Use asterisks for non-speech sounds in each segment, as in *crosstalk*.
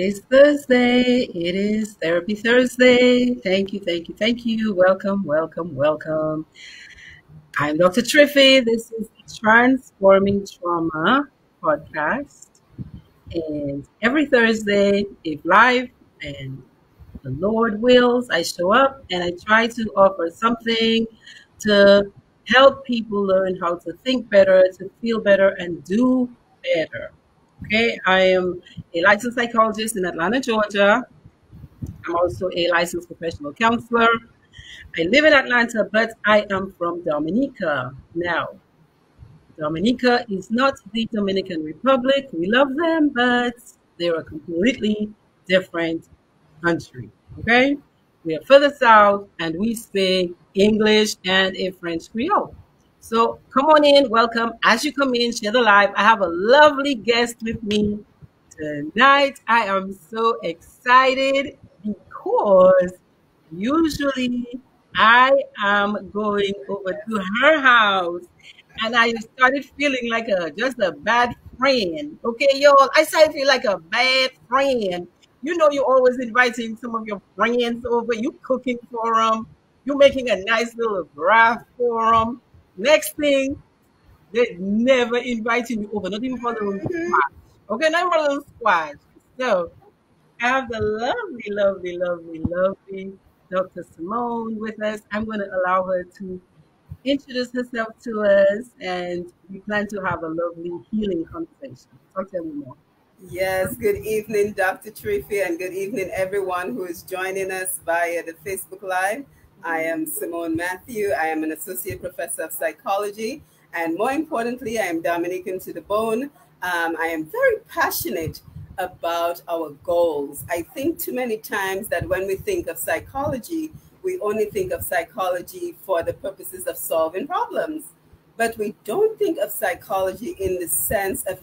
It is Thursday. It is Therapy Thursday. Thank you, thank you, thank you. Welcome, welcome, welcome. I'm Dr. Triffy. This is the Transforming Trauma podcast. And every Thursday, if live and the Lord wills, I show up and I try to offer something to help people learn how to think better, to feel better, and do better. Okay, I am a licensed psychologist in Atlanta, Georgia. I'm also a licensed professional counselor. I live in Atlanta, but I am from Dominica. Now, Dominica is not the Dominican Republic. We love them, but they're a completely different country. Okay? We are further south and we speak English and a French Creole. So come on in, welcome. As you come in, share the live. I have a lovely guest with me tonight. I am so excited because usually I am going over to her house and I started feeling like a just a bad friend. Okay, y'all. I started feeling like a bad friend. You know, you're always inviting some of your friends over. You cooking for them. You're making a nice little broth for them Next thing, they never inviting you over, not even for the little squash. Mm-hmm. Okay, not for the little squash. So I have the lovely, lovely, lovely, lovely Dr. Simone with us. I'm going to allow her to introduce herself to us, and we plan to have a lovely healing conversation. I'll tell you more. Yes, good evening, Dr. Triffy, and good evening, everyone who is joining us via the Facebook Live. I am Simone Matthew. I am an associate professor of psychology. And more importantly, I am Dominican to the bone. Um, I am very passionate about our goals. I think too many times that when we think of psychology, we only think of psychology for the purposes of solving problems. But we don't think of psychology in the sense of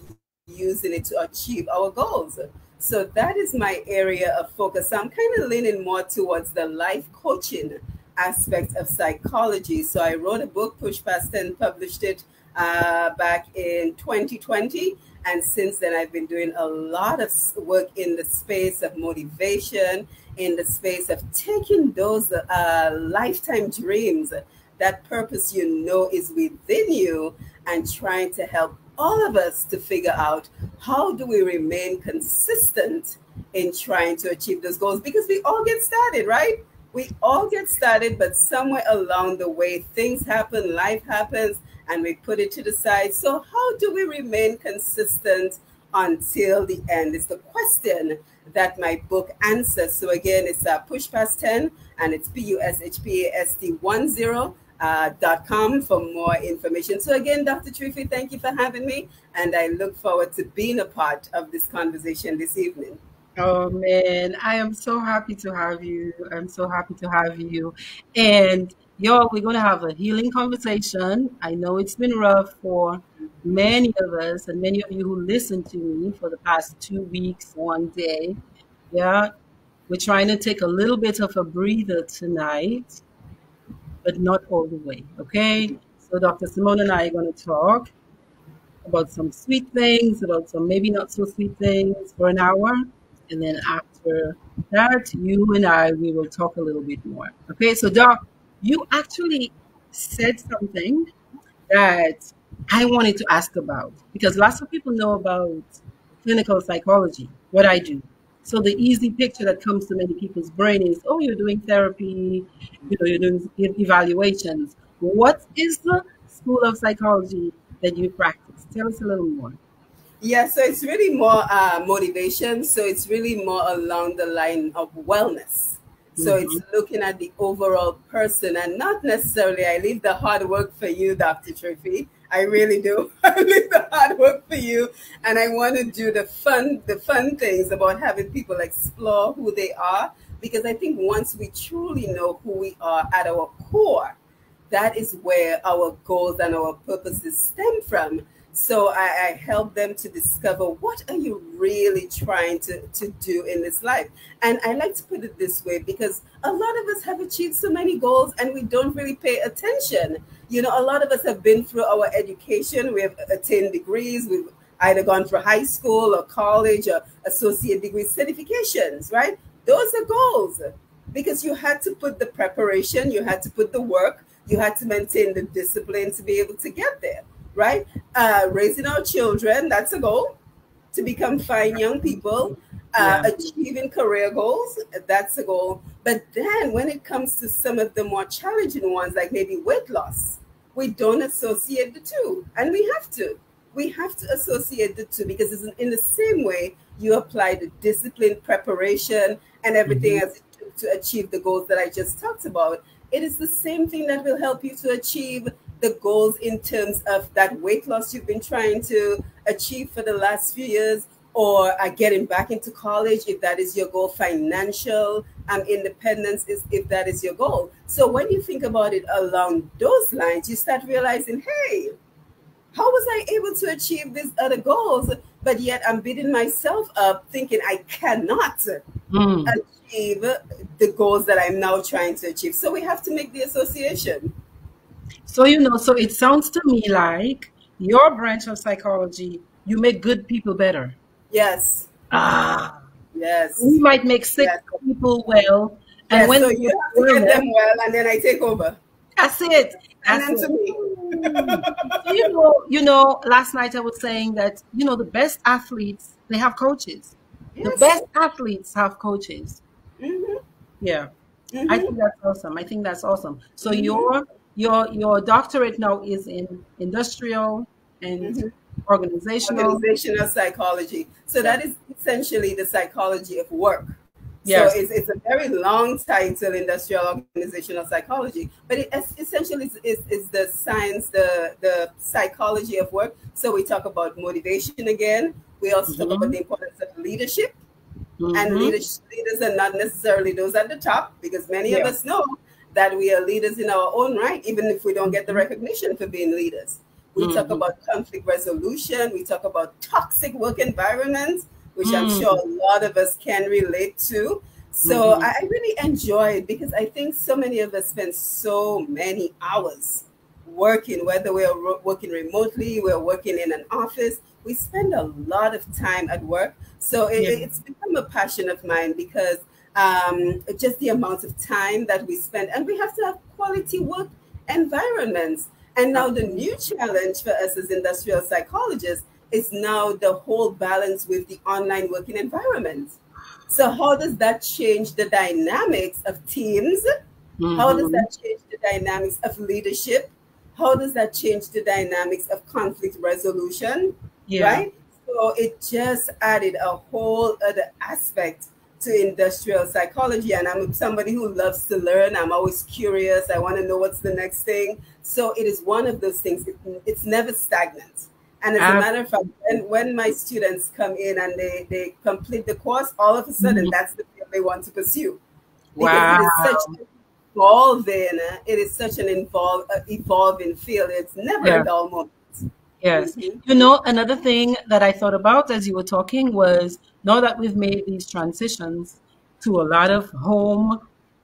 using it to achieve our goals. So that is my area of focus. So I'm kind of leaning more towards the life coaching aspects of psychology. So I wrote a book, Push Past 10, published it uh, back in 2020. And since then, I've been doing a lot of work in the space of motivation, in the space of taking those uh, lifetime dreams, that purpose you know is within you, and trying to help all of us to figure out how do we remain consistent in trying to achieve those goals because we all get started, right? We all get started, but somewhere along the way, things happen, life happens, and we put it to the side. So, how do we remain consistent until the end? Is the question that my book answers. So, again, it's uh, Push Past 10, and it's P U S H P A S T 10. Uh, dot com for more information. So again, Dr. Triffy, thank you for having me, and I look forward to being a part of this conversation this evening. Oh man, I am so happy to have you. I'm so happy to have you. And y'all, we're gonna have a healing conversation. I know it's been rough for many of us and many of you who listen to me for the past two weeks, one day. Yeah. We're trying to take a little bit of a breather tonight, but not all the way. Okay. So Dr. Simone and I are gonna talk about some sweet things, about some maybe not so sweet things for an hour and then after that, you and I, we will talk a little bit more. Okay, so Doc, you actually said something that I wanted to ask about because lots of people know about clinical psychology, what I do. So the easy picture that comes to many people's brain is, oh, you're doing therapy, you know, you're doing evaluations. What is the school of psychology that you practice? Tell us a little more. Yeah, so it's really more uh, motivation. So it's really more along the line of wellness. So mm-hmm. it's looking at the overall person and not necessarily, I leave the hard work for you, Dr. Triffy. I really do. *laughs* I leave the hard work for you. And I want to do the fun, the fun things about having people explore who they are. Because I think once we truly know who we are at our core, that is where our goals and our purposes stem from. So I, I, help them to discover what are you really trying to, to do in this life. And I like to put it this way because a lot of us have achieved so many goals and we don't really pay attention. You know, a lot of us have been through our education, we have attained degrees, we've either gone for high school or college or associate degree certifications, right? Those are goals because you had to put the preparation, you had to put the work, you had to maintain the discipline to be able to get there, right? Uh, raising our children, that's a goal to become fine young people. Uh, yeah. Achieving career goals, that's a goal. But then when it comes to some of the more challenging ones, like maybe weight loss, we don't associate the two. And we have to. We have to associate the two because it's in the same way you apply the discipline, preparation, and everything mm-hmm. as to achieve the goals that I just talked about. It is the same thing that will help you to achieve the goals in terms of that weight loss you've been trying to achieve for the last few years or uh, getting back into college if that is your goal financial um, independence is if that is your goal. So when you think about it along those lines you start realizing hey how was i able to achieve these other goals? But yet i'm beating myself up thinking i cannot mm. achieve the goals that i'm now trying to achieve. So we have to make the association so, you know, so it sounds to me like your branch of psychology, you make good people better. Yes. Ah. Yes. We might make sick yes. people well. And yes, when so you have to get them well, and then I take over. That's it. That's and then to me. *laughs* so, you know, you know, last night I was saying that you know the best athletes they have coaches. Yes. The best athletes have coaches. Mm-hmm. Yeah, mm-hmm. I think that's awesome. I think that's awesome. So mm-hmm. your your your doctorate now is in industrial and mm-hmm. organizational organizational psychology. So that is essentially the psychology of work. Yes. So it's, it's a very long title, industrial organizational psychology, but it essentially is, is, is, the science, the, the psychology of work. So we talk about motivation again. We also mm-hmm. talk about the importance of leadership. Mm-hmm. And leaders, leaders are not necessarily those at the top because many yeah. of us know that we are leaders in our own right, even if we don't get the recognition for being leaders. We mm-hmm. talk about conflict resolution, we talk about toxic work environments, which mm-hmm. I'm sure a lot of us can relate to. So mm-hmm. I really enjoy it because I think so many of us spend so many hours working, whether we're working remotely, we're working in an office, we spend a lot of time at work. So it, yeah. it's become a passion of mine because um, just the amount of time that we spend. And we have to have quality work environments. And now the new challenge for us as industrial psychologists is now the whole balance with the online working environment. So how does that change the dynamics of teams? Mm-hmm. How does that mm-hmm. change the dynamics of leadership? How does that change the dynamics of conflict resolution? Yeah. Right? So it just added a whole other aspect to industrial psychology and I'm somebody who loves to learn. I'm always curious. I want to know what's the next thing. So it is one of those things. It, it's never stagnant. And as um, a matter of fact, when, when my students come in and they, they complete the course, all of a sudden mm-hmm. that's the field they want to pursue. Because wow. it is such evolving, it is such an involve, uh, evolving field. It's never yeah. a dull moment. Yes. Mm-hmm. You know, another thing that I thought about as you were talking was now that we've made these transitions to a lot of home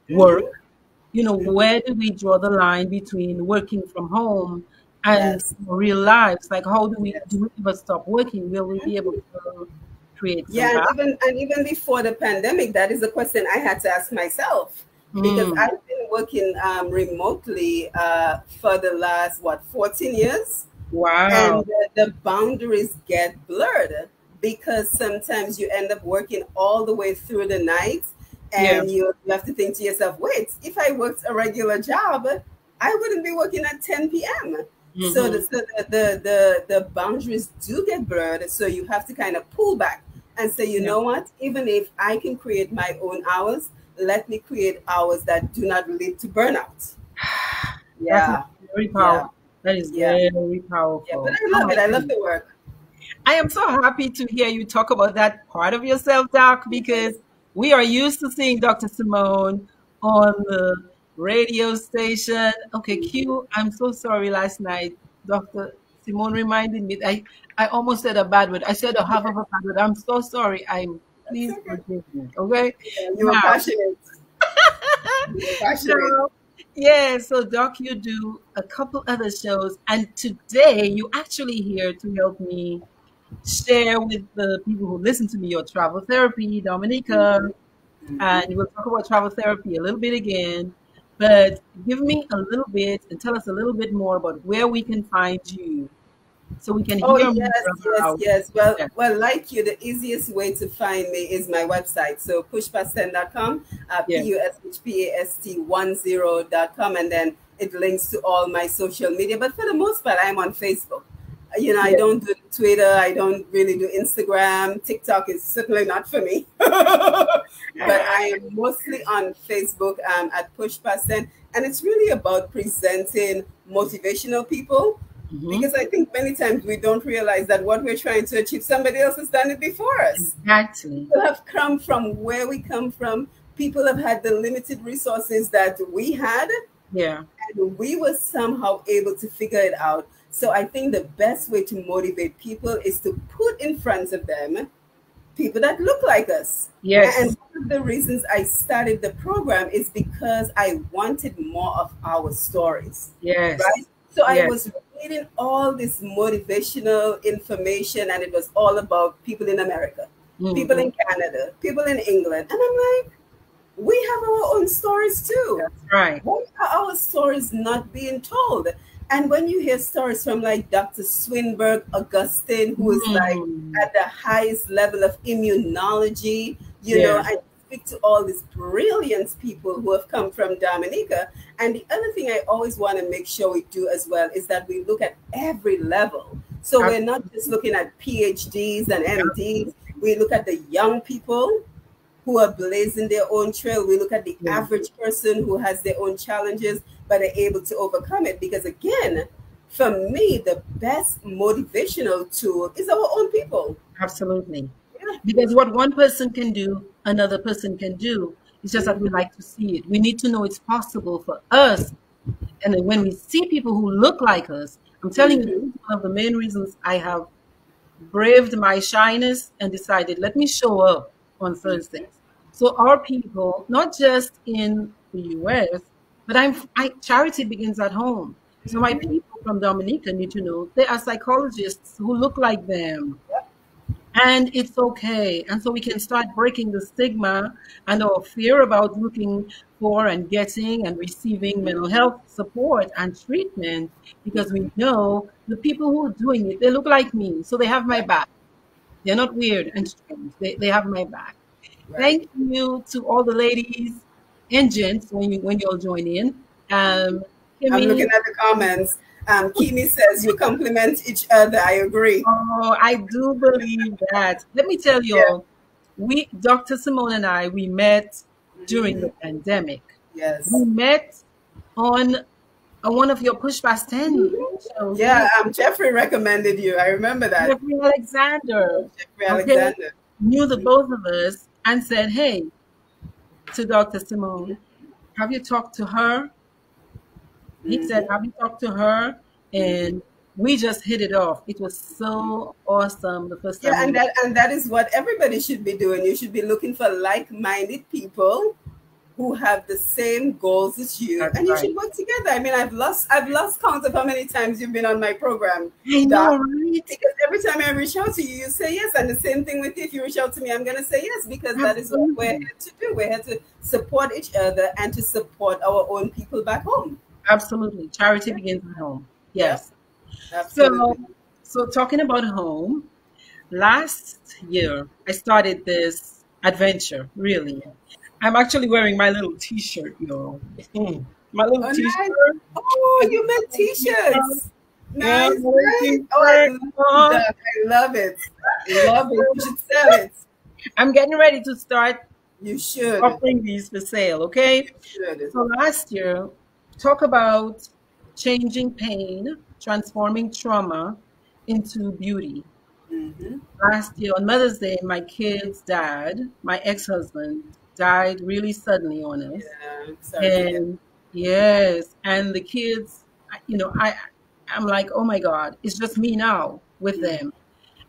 work, you know, where do we draw the line between working from home and yes. real lives? Like, how do we do we ever stop working? Will we be able to create? Yeah, and even and even before the pandemic, that is a question I had to ask myself because mm. I've been working um, remotely uh, for the last what 14 years. Wow! And the, the boundaries get blurred because sometimes you end up working all the way through the night and yeah. you, have to think to yourself, wait, if I worked a regular job, I wouldn't be working at 10 p.m. Mm-hmm. So, the, so the, the, the, the, boundaries do get blurred. So you have to kind of pull back and say, you yeah. know what? Even if I can create my own hours, let me create hours that do not lead to burnout. *sighs* yeah. very powerful. Yeah. That is yeah. very powerful. Yeah, but I love it. I love the work. I am so happy to hear you talk about that part of yourself, Doc, because we are used to seeing Dr. Simone on the radio station. Okay, Q, mm-hmm. I'm so sorry last night. Dr. Simone reminded me. I, I almost said a bad word. I said a half of a bad word. I'm so sorry. I'm please forgive me. Okay? Yeah, you are passionate. *laughs* passionate. So, yeah, so Doc, you do a couple other shows, and today you actually here to help me share with the people who listen to me your travel therapy, Dominica, mm-hmm. and we'll talk about travel therapy a little bit again. But give me a little bit and tell us a little bit more about where we can find you so we can oh, yes, yes, yes. Well, well, like you, the easiest way to find me is my website. So pushpast10.com, uh, yes. P-U-S-H-P-A-S-T 10.com, and then it links to all my social media. But for the most part, I'm on Facebook. You know, I don't do Twitter. I don't really do Instagram. TikTok is certainly not for me. *laughs* but I am mostly on Facebook um, at Push Past 10. And it's really about presenting motivational people Mm-hmm. Because I think many times we don't realize that what we're trying to achieve, somebody else has done it before us. Exactly. People have come from where we come from. People have had the limited resources that we had. Yeah. And we were somehow able to figure it out. So I think the best way to motivate people is to put in front of them people that look like us. Yes. And one of the reasons I started the program is because I wanted more of our stories. Yes. Right? So yes. I was reading all this motivational information, and it was all about people in America, mm-hmm. people in Canada, people in England. And I'm like, we have our own stories too. That's right. Why are our stories not being told? And when you hear stories from like Dr. Swinberg Augustine, who is mm. like at the highest level of immunology, you yeah. know, and speak to all these brilliant people who have come from Dominica. And the other thing I always want to make sure we do as well is that we look at every level. So we're not just looking at PhDs and MDs. We look at the young people who are blazing their own trail. We look at the yeah. average person who has their own challenges, but are able to overcome it. Because again, for me, the best motivational tool is our own people. Absolutely. Because what one person can do, another person can do. It's just that we like to see it. We need to know it's possible for us. And when we see people who look like us, I'm telling you, one of the main reasons I have braved my shyness and decided, let me show up on Thursdays. So our people, not just in the US, but I'm I, charity begins at home. So my mm-hmm. people from Dominica need to know there are psychologists who look like them and it's okay. And so we can start breaking the stigma and our fear about looking for and getting and receiving mental health support and treatment because we know the people who are doing it, they look like me. So they have my back. They're not weird and strange. They, they have my back. Right. Thank you to all the ladies and gents when you when you'll join in. Um, I'm looking at the comments. Um, Kimi says you complement each other. I agree. Oh, I do believe that. Let me tell you, yeah. we, Dr. Simone and I, we met during mm-hmm. the pandemic. Yes. We met on on one of your push past 10 shows. Yeah, um, Jeffrey recommended you. I remember that. Jeffrey Alexander. Jeffrey Alexander. Okay. Knew the both of us and said, hey, to Dr. Simone, have you talked to her? He said, mm. Have you talked to her? And we just hit it off. It was so awesome the first time. Yeah, and that and that is what everybody should be doing. You should be looking for like-minded people who have the same goals as you, That's and you right. should work together. I mean, I've lost I've lost count of how many times you've been on my program. I know, right? Because every time I reach out to you, you say yes, and the same thing with you. If you reach out to me, I'm going to say yes because Absolutely. that is what we're here to do. We're here to support each other and to support our own people back home. Absolutely. Charity yeah. begins at home. Yes. Yeah. So, so talking about home, last year I started this adventure, really. I'm actually wearing my little t-shirt, y'all. Mm. My little oh, t-shirt. Nice. Oh, you make t-shirts. Nice, yeah, Oh, I love, it. I love it. You should sell it. I'm getting ready to start you should offering these for sale, okay? So last year talk about changing pain, transforming trauma into beauty. Mm-hmm. Last year on Mother's Day, my kid's dad, my ex husband, died really suddenly on us. Yeah, and yes, and the kids, you know, I, I'm like, oh my God, it's just me now with mm-hmm. them.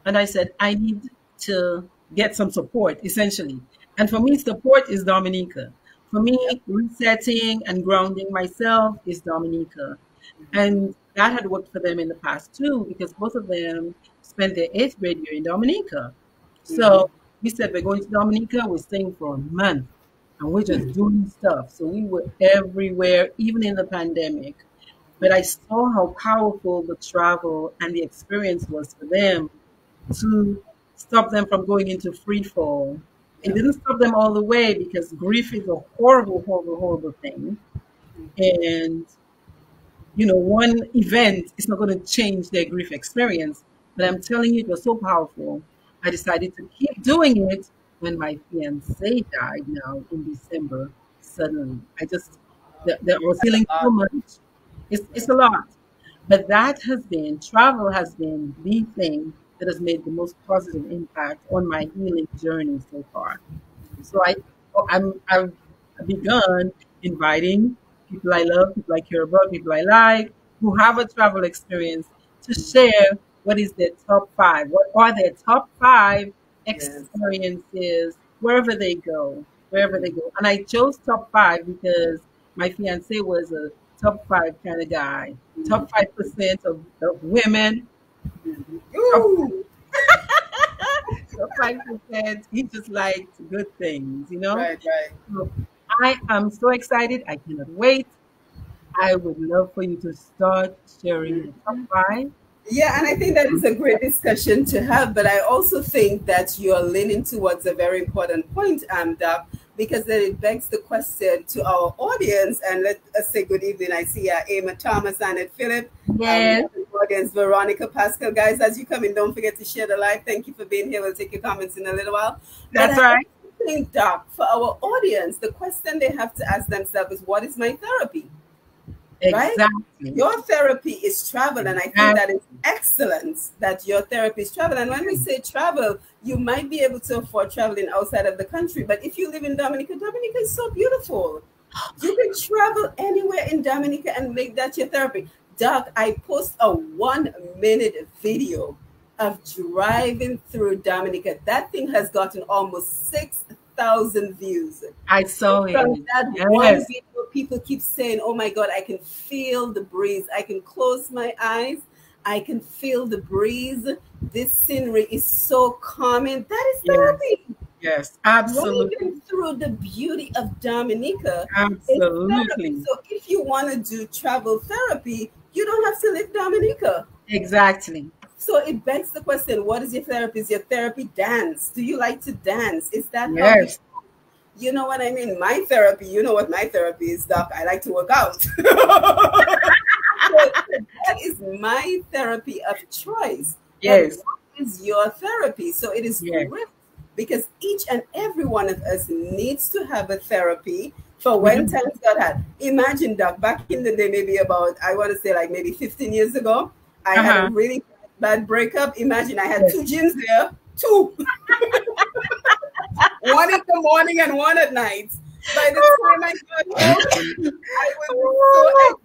And I said, I need to get some support, essentially. And for me, support is Dominica. For me, resetting and grounding myself is Dominica. And that had worked for them in the past too, because both of them spent their eighth grade year in Dominica. Mm-hmm. So we said we're going to Dominica. We're staying for a month, and we're just mm-hmm. doing stuff. So we were everywhere, even in the pandemic. But I saw how powerful the travel and the experience was for them to stop them from going into free fall. It didn't stop them all the way because grief is a horrible, horrible, horrible thing. And, you know, one event is not going to change their grief experience. But I'm telling you, it was so powerful. I decided to keep doing it when my fiance died now in December suddenly. I just, I was feeling so much. It's, it's a lot. But that has been, travel has been the thing that has made the most positive impact on my healing journey so far. So I, I'm, I've begun inviting people I love, people I care about, people I like, who have a travel experience to share what is their top five, what are their top five experiences yes. wherever they go, wherever they go. And I chose top five because my fiance was a top five kind of guy. Mm-hmm. Top five percent of, of women Ooh. so five percent. He just likes good things, you know. Right, right. So I am so excited. I cannot wait. I would love for you to start sharing the top five. Yeah, and I think that is a great discussion to have. But I also think that you're leaning towards a very important point, um, Doc, because then it begs the question to our audience. And let us say good evening. I see uh, Emma Thomas and Philip. Yes. Um, audience, Veronica Pascal. Guys, as you come in, don't forget to share the live. Thank you for being here. We'll take your comments in a little while. That's but right. I think, Doc, for our audience, the question they have to ask themselves is what is my therapy? Exactly. Right? Your therapy is travel, and I think that is excellent that your therapy is travel. And when we say travel, you might be able to afford traveling outside of the country, but if you live in Dominica, Dominica is so beautiful. You can *gasps* travel anywhere in Dominica and make that your therapy. Doc, I post a one minute video of driving through Dominica. That thing has gotten almost 6,000 views. I saw From it. that yes. one video, people keep saying, Oh my God, I can feel the breeze. I can close my eyes. I can feel the breeze. This scenery is so calming. That is therapy. Yes. Yes, absolutely. through the beauty of Dominica. Absolutely. So if you want to do travel therapy, you don't have to live Dominica. Exactly. So it begs the question: What is your therapy? Is your therapy dance? Do you like to dance? Is that yes? You, you know what I mean? My therapy. You know what my therapy is, Doc. I like to work out. *laughs* so that is my therapy of choice. Yes. is your therapy? So it is yes. because each and every one of us needs to have a therapy for when mm-hmm. times got hard. Imagine that back in the day, maybe about, I want to say like maybe 15 years ago, I uh-huh. had a uh-huh. really bad breakup. Imagine I had yes. two gyms there, two. *laughs* one in the morning and one at night. By the time I got home, I was so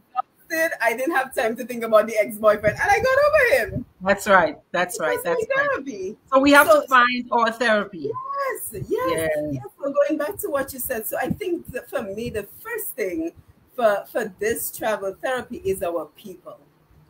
exhausted. I didn't have time to think about the ex-boyfriend, and I got over him. That's right. That's right. That's right. So we have so, to find our therapy. Yes, yes, yes. yes. So going back to what you said, so I think that for me, the first thing for for this travel therapy is our people.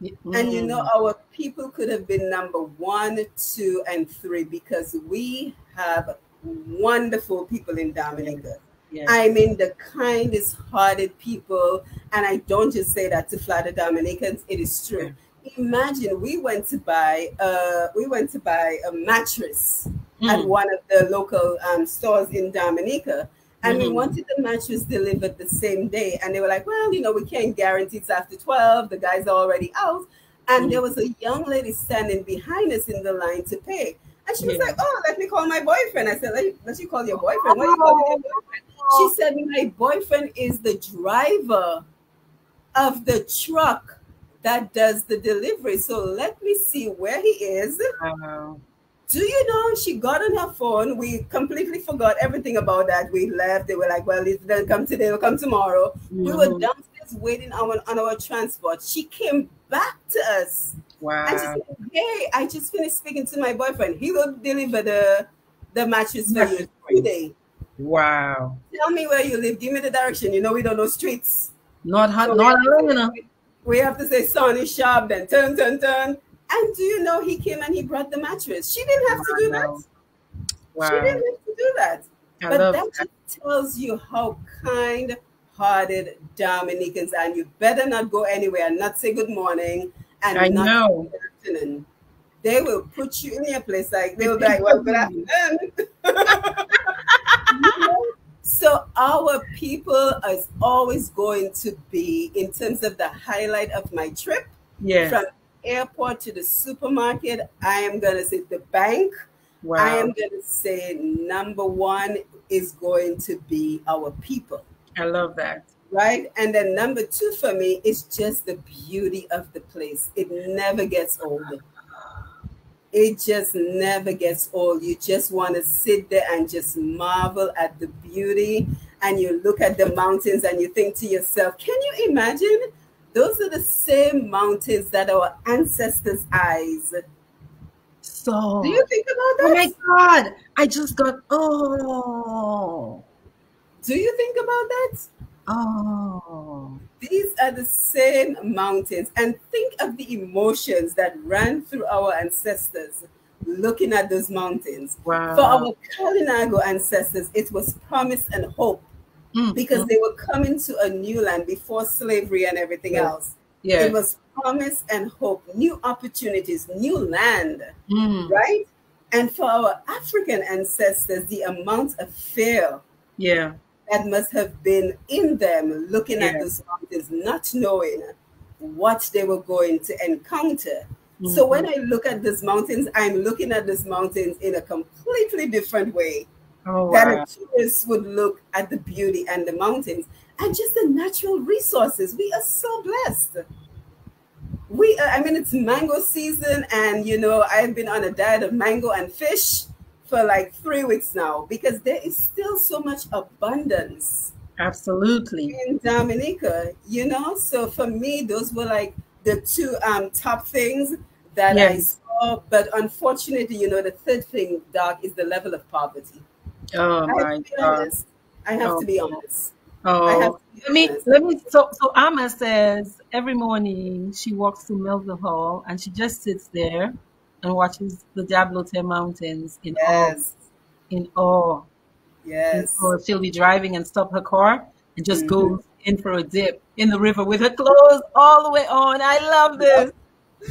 Mm. And you know, mm. our people could have been number one, two, and three because we have wonderful people in Dominica. Yes. I mean, the kindest hearted people. And I don't just say that to flatter Dominicans, it is true. Imagine we went to buy uh we went to buy a mattress mm. at one of the local um, stores in Dominica. And mm-hmm. we wanted the mattress delivered the same day. And they were like, well, you know, we can't guarantee it's after 12. The guys are already out. And mm-hmm. there was a young lady standing behind us in the line to pay. And she was yeah. like, oh, let me call my boyfriend. I said, let, let you call your boyfriend. What are you calling your boyfriend? She said, my boyfriend is the driver of the truck that does the delivery. So let me see where he is. Uh-huh do you know she got on her phone? We completely forgot everything about that. We left. They were like well it doesn't come today it'll come tomorrow. Mm-hmm. we were mm-hmm. downstairs waiting on, on our transport. She came back to us. Wow and she said hey i just finished speaking to my boyfriend. He will deliver the the mattress for you today. Wow. Tell me where you live. Give me the direction. You know we don't know streets. Not hot so not we, we have to say sonny sharp then. Turn turn turn And do you know he came and he brought the mattress? She didn't have to do that. Wow. She didn't have to do that. I but that, that tells you how kind hearted Dominicans and you better not go anywhere and not say good morning and I not know. good afternoon. They will put you in your place like they will be like, well, good afternoon. *laughs* So our people is always going to be in terms of the highlight of my trip. Yes. From airport to the supermarket, I am gonna say the bank. Wow. I am gonna say number one is going to be our people. I love that. Right? And then number two for me is just the beauty of the place. It never gets old it just never gets old. You just want to sit there and just marvel at the beauty. And you look at the mountains and you think to yourself, can you imagine? Those are the same mountains that our ancestors' eyes. So, do you think about that? Oh my God. I just got, oh. Do you think about that? Oh. These are the same mountains. And think of the emotions that ran through our ancestors looking at those mountains. Wow. For our Kalinago ancestors, it was promise and hope mm. because they were coming to a new land before slavery and everything yeah. else. Yeah. It was promise and hope, new opportunities, new land, mm. right? And for our African ancestors, the amount of fear yeah that must have been in them looking yeah. at those mountains, not knowing what they were going to encounter. Mm-hmm. So when I look at these mountains, I'm looking at these mountains in a completely different way oh, wow. a tourist would look at the beauty and the mountains and just the natural resources. We are so blessed. We, are, I mean, it's mango season, and you know, I've been on a diet of mango and fish for like three weeks now because there is still so much abundance. Absolutely. In Dominica, you know, so for me, those were like the two um, top things that yes. I saw. But unfortunately, you know, the third thing, Doc, is the level of poverty. Oh my God. I have oh. to be honest. Oh, let me let me. So so Amma says every morning she walks to Melville Hall and she just sits there and watches the Diablotin Mountains in yes. awe. In awe. Yes. Or she'll be driving and stop her car and just mm-hmm. go in for a dip in the river with her clothes all the way on. I love this.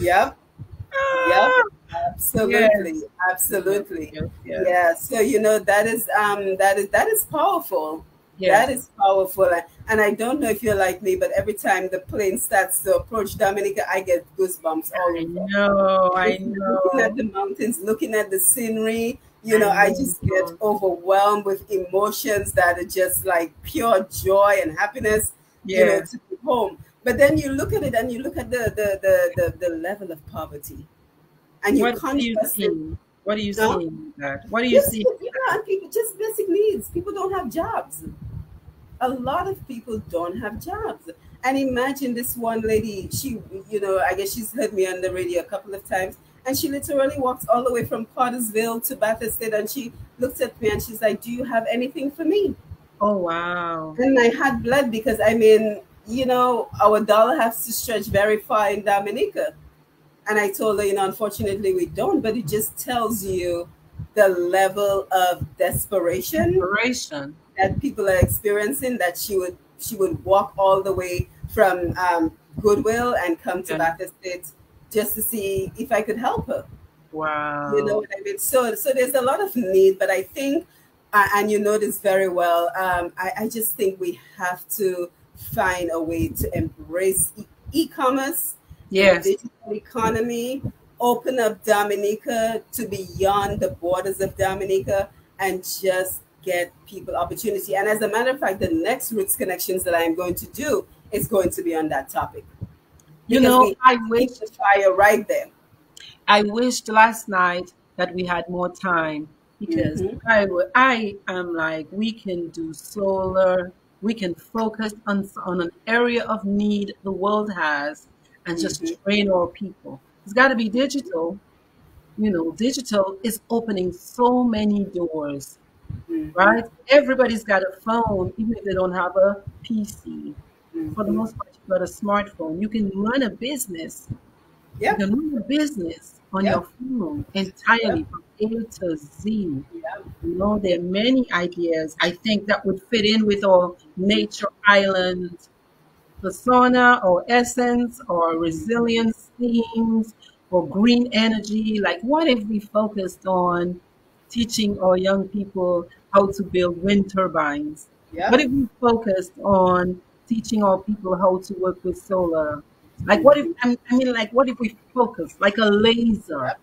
Yep. Ah. Yep. Absolutely. Yes. Absolutely. Yes, yes. Yeah. So you know that is um that is that is powerful. That is powerful. And I don't know if you're like me, but every time the plane starts to approach Dominica, I get goosebumps all I over. know, I know. Looking at the mountains, looking at the scenery, you know, I, I just get overwhelmed with emotions that are just like pure joy and happiness, yeah. you know, to be home. But then you look at it and you look at the the the, the, the level of poverty. And you what do you see? What do you no? see that? What do you just, see? You know, people just basic needs. People don't have jobs a lot of people don't have jobs. And imagine this one lady, she, you know, I guess she's heard me on the radio a couple of times, and she literally walked all the way from Cartersville to Bath Estate, and she looked at me and she's like, Do you have anything for me? Oh, wow. And I had blood because, I mean, you know, our dollar has to stretch very far in Dominica. And I told her, you know, unfortunately we don't, but it just tells you the level of desperation. Desperation that people are experiencing that she would she would walk all the way from um, Goodwill and come to Bath Estate just to see if I could help her. Wow. You know what I mean? So so there's a lot of need, but I think uh, and you know this very well. Um, I, I just think we have to find a way to embrace e- commerce yes. digital economy, open up Dominica to beyond the borders of Dominica, and just get people opportunity. And as a matter of fact, the next Roots Connections that I'm going to do is going to be on that topic. You know, I wish the fire right there. I wished last night that we had more time because mm-hmm. I I am like we can do solar, we can focus on on an area of need the world has, and just mm-hmm. train our people. It's got to be digital. You know, digital is opening so many doors Mm-hmm. right? Everybody's got a phone, even if they don't have a PC. Mm-hmm. For the most part, you've got a smartphone. You can run a business Yeah. You can run a business on yep. your phone entirely yep. from A to Z. Yep. You know, there are many ideas I think that would fit in with our nature island persona or essence or resilience themes or green energy. Like, what if we focused on teaching our young people how to build wind turbines? Yeah. What if we focused on teaching our people how to work with solar? Like, what if, I mean, like, what if we focus like a laser,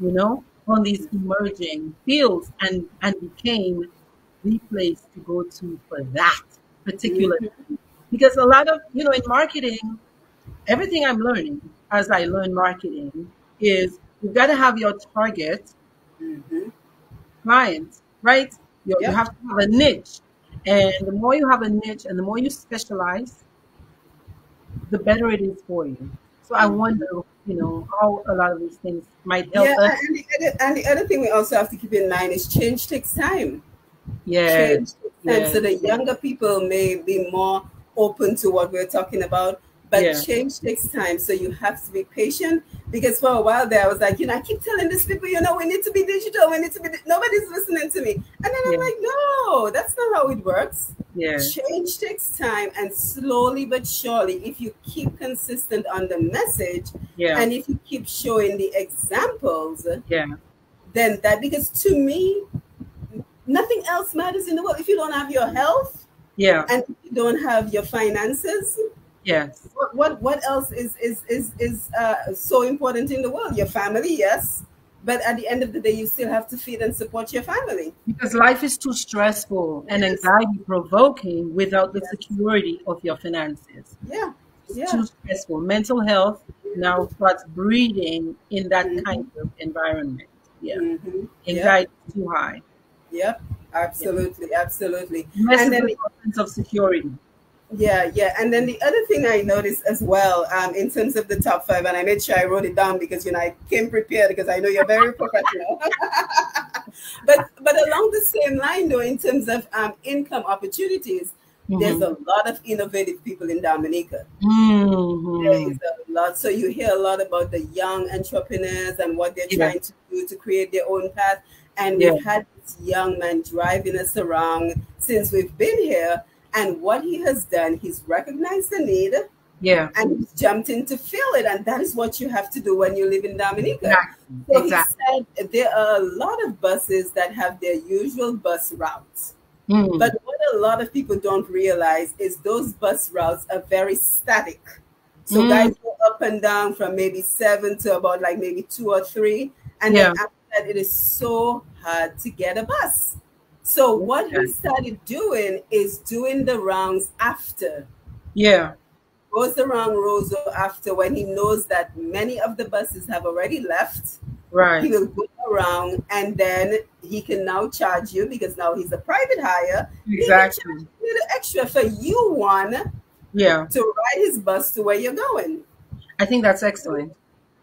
you know, on these emerging fields and, and became the place to go to for that particular mm-hmm. Because a lot of, you know, in marketing, everything I'm learning as I learn marketing is you've got to have your target mm-hmm. clients, right? You, yep. you have to have a niche. And the more you have a niche and the more you specialize, the better it is for you. So I mm-hmm. wonder, you know, how a lot of these things might help yeah, us. And the, other, and the other thing we also have to keep in mind is change takes time. Yeah. Change takes time. So the younger people may be more open to what we're talking about. But yeah. change takes time, so you have to be patient. Because for a while there, I was like, you know, I keep telling these people, you know, we need to be digital. We need to be. Nobody's listening to me, and then yeah. I'm like, no, that's not how it works. Yeah. Change takes time, and slowly but surely, if you keep consistent on the message, yeah. and if you keep showing the examples, yeah, then that because to me, nothing else matters in the world. If you don't have your health, yeah. And you don't have your finances. Yes. What what, what else is is is is uh, so important in the world? Your family, yes. But at the end of the day, you still have to feed and support your family. Because life is too stressful and anxiety provoking without the yes. security of your finances. Yeah. It's yeah. too stressful. Mental health now starts breeding in that mm-hmm. kind of environment. Yeah. Mm-hmm. Anxiety yeah. too high. Yep. Absolutely, yeah. absolutely. and then the sense of security. Yeah, yeah. And then the other thing I noticed as well, um, in terms of the top five, and I made sure I wrote it down because you know I came prepared because I know you're very professional. *laughs* but but along the same line though, in terms of um, income opportunities, mm-hmm. there's a lot of innovative people in Dominica. Mm-hmm. There is a lot. So you hear a lot about the young entrepreneurs and what they're yeah. trying to do to create their own path. And we've had this young man driving us around since we've been here. And what he has done, he's recognized the need. Yeah. And he's jumped in to fill it. And that is what you have to do when you live in Dominica. Exactly. So exactly. he said there are a lot of buses that have their usual bus routes. Mm. But what a lot of people don't realize is those bus routes are very static. So mm. guys go up and down from maybe seven to about like maybe two or three. And yeah. then after that, it is so hard to get a bus. So what he started doing is doing the rounds after. Yeah. Goes around Roseau after when he knows that many of the buses have already left. Right. He will go around and then he can now charge you because now he's a private hire. Exactly. He a little extra for you one. Yeah. To ride his bus to where you're going. I think that's excellent.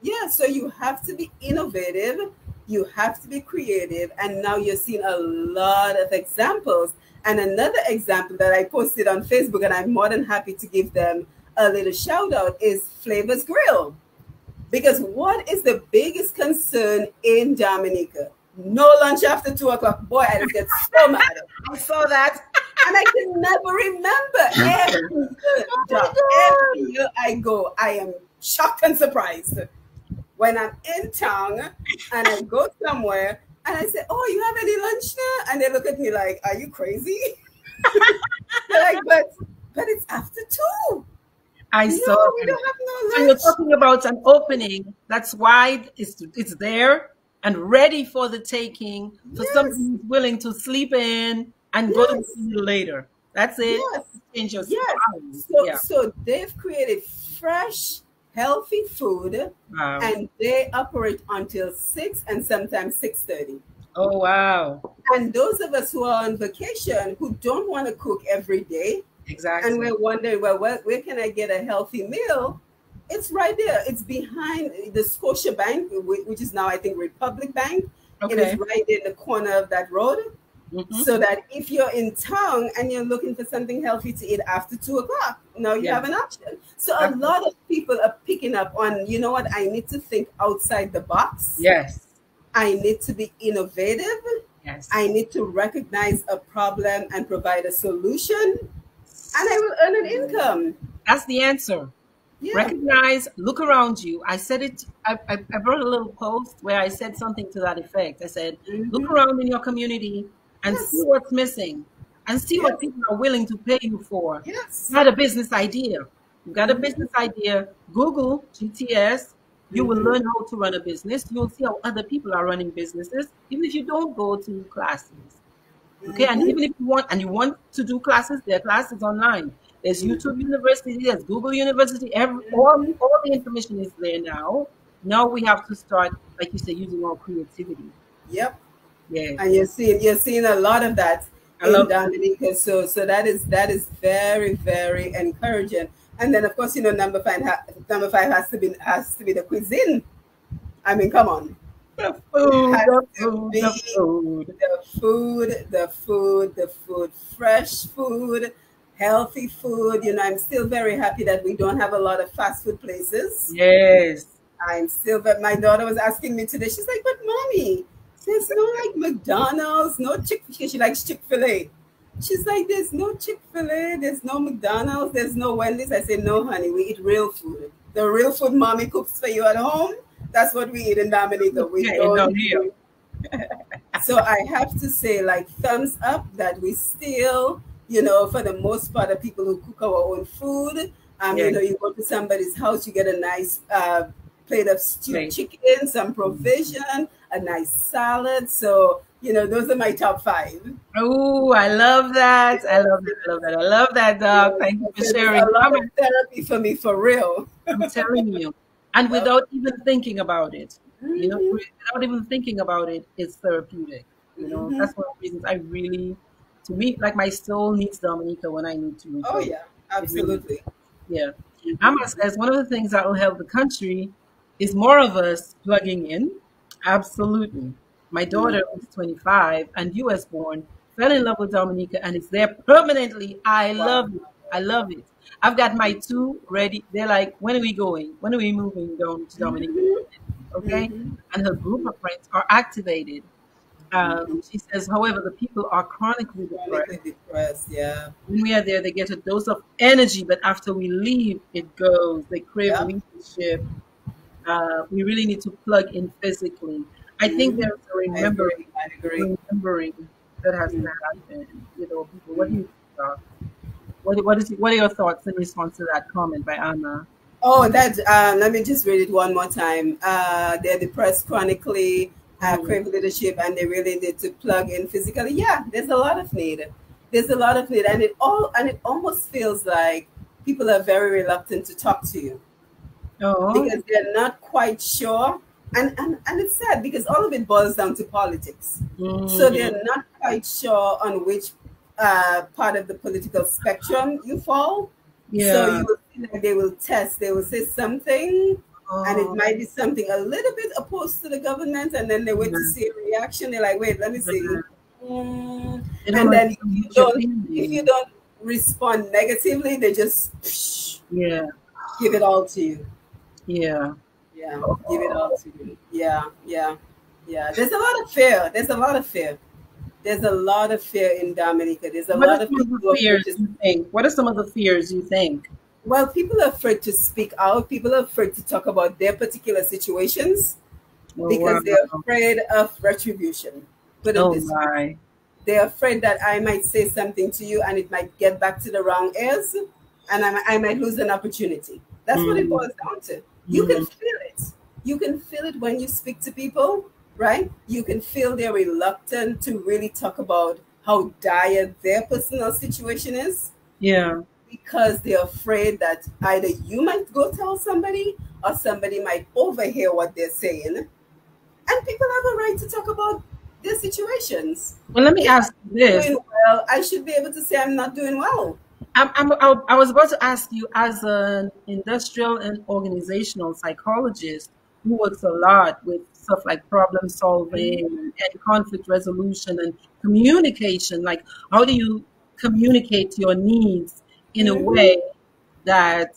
Yeah. So you have to be innovative you have to be creative. And now you're seeing a lot of examples. And another example that I posted on Facebook, and I'm more than happy to give them a little shout out, is Flavors Grill. Because what is the biggest concern in Dominica? No lunch after two o'clock. Boy, I just get so mad. I saw that. And I can never remember. Every *laughs* year, every year I go, I am shocked and surprised when I'm in town and I go somewhere and I say, Oh, you have any lunch now? And they look at me like, Are you crazy? *laughs* like, but but it's after two. I no, saw we don't have no lunch. So you're talking about an opening that's wide, it's it's there and ready for the taking for yes. somebody who's willing to sleep in and yes. go to see you later. That's it. Yes. Change your yes. So, yeah. so they've created fresh healthy food wow. and they operate until 6 and sometimes 6.30 oh wow. And those of us who are on vacation who don't want to cook every day exactly. and we're wondering well where, where can i get a healthy meal? It's right there. It's behind the scotia bank which is now i think republic bank. Okay. it is right in the corner of that road Mm-hmm. So that if you're in town and you're looking for something healthy to eat after two o'clock, now you have an option. So a lot of people are picking up on, you know what, I need to think outside the box. Yes. I need to be innovative. Yes. I need to recognize a problem and provide a solution, and I will earn an income. That's the answer. Yeah. Recognize, look around you. I said it, I, I, I, wrote a little post where I said something to that effect. I said, mm-hmm. look around in your community and yes. see what's missing and see yes. what people are willing to pay you for. Yes. Not a business idea. You got a mm-hmm. business idea, Google GTS. You mm-hmm. will learn how to run a business. You'll see how other people are running businesses, even if you don't go to classes. Okay, mm-hmm. and even if you want and you want to do classes, there are classes online. There's YouTube University, there's Google University, every all, all the information is there now. Now we have to start, like you said, using our creativity. Yep. Yeah. And you're seeing you're seeing a lot of that I in Dominica. So so that is that is very, very encouraging. And then of course, you know, number five number five has to be has to be the cuisine. I mean, come on. The food, the food, the food, the food, the food, the food, fresh food healthy food. You know, I'm still very happy that we don't have a lot of fast food places. Yes. I'm still, but my daughter was asking me today, she's like, but mommy, there's no like McDonald's, no Chick, she likes Chick-fil-A. She's like, there's no Chick-fil-A, there's no McDonald's, there's no Wendy's. I said, no, honey, we eat real food. The real food mommy cooks for you at home, that's what we eat in Dominica. We yeah, don't so I have to say, like, thumbs up that we still you know, for the most part, the people who cook our own food. Um, yeah. You know, you go to somebody's house, you get a nice uh, plate of stewed right. chicken, some provision, a nice salad. So, you know, those are my top five. Oh, I love that. I love that. I love that. I love that, dog. Yeah. Thank you for sharing. A lot of therapy for me, for real. I'm telling you. And without even thinking about it, mm-hmm. you know, mm-hmm. without even thinking about it, it's therapeutic. You know, mm-hmm. that's one of the reasons I really to me, like my soul needs Dominica when I need to. Oh yeah, absolutely. Yeah. Amma says one of the things that will help the country is more of us plugging in. Absolutely. My daughter, who's 25 and US born, fell in love with Dominica and is there permanently. I wow. love it. I love it. I've got my two ready. They're like, when are we going? When are we moving down to Dominica? Mm-hmm. Okay. Mm-hmm. And her group of friends are activated. Um, she says, however, the people are chronically depressed. Chronically depressed, yeah. When we are there, they get a dose of energy, but after we leave, it goes. They crave yeah. leadership. Uh, we really need to plug in physically. I think mm-hmm. there's a remembering, I agree. I agree. remembering that has mm-hmm. to happen. You know, people. What do you think? What, what is what are your thoughts in response to that comment by Anna? Oh, that um, let me just read it one more time. Uh, they're depressed chronically uh, crave leadership and they really need to plug in physically. Yeah, there's a lot of need. There's a lot of need, and it all and it almost feels like people are very reluctant to talk to you oh. because they're not quite sure. And, and and it's sad because all of it boils down to politics. Mm. So they're not quite sure on which uh, part of the political spectrum you fall. Yeah. So you will see that they will test. They will say something and it might be something a little bit opposed to the government, and then they wait to see a reaction. They're like, "Wait, let me see," mm. and then if you don't, if you don't respond negatively, they just yeah give it all to you. Yeah, yeah, give it all to you. Yeah, yeah, yeah. There's a lot of fear. There's a lot of fear. There's a lot of fear in Dominica. There's a what lot of people fears you think. What are some of the fears you think? well, people are afraid to speak out. People are afraid to talk about their particular situations oh, because wow. they're afraid of retribution. Put oh, my. They're afraid that I might say something to you and it might get back to the wrong ears and I, I might lose an opportunity. That's mm. what it mm. boils down to. You mm. can feel it. You can feel it when you speak to people, right? You can feel they're reluctant to really talk about how dire their personal situation is. Yeah because they're afraid that either you might go tell somebody or somebody might overhear what they're saying. And people have a right to talk about their situations. Well, let me if ask I'm this. well, I should be able to say I'm not doing well. I'm, I'm, I was about to ask you, as an industrial and organizational psychologist who works a lot with stuff like problem solving mm-hmm. and conflict resolution and communication. Like, how do you communicate your needs in a Mhm. way that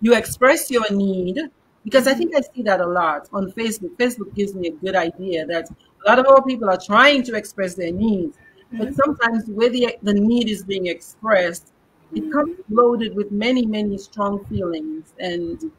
you express your need? Because I mm-hmm. think I see that a lot on Facebook. Facebook gives me a good idea that a lot of our people are trying to express their needs, but mm-hmm. sometimes the way the, the need is being expressed, it comes loaded with many, many strong feelings. And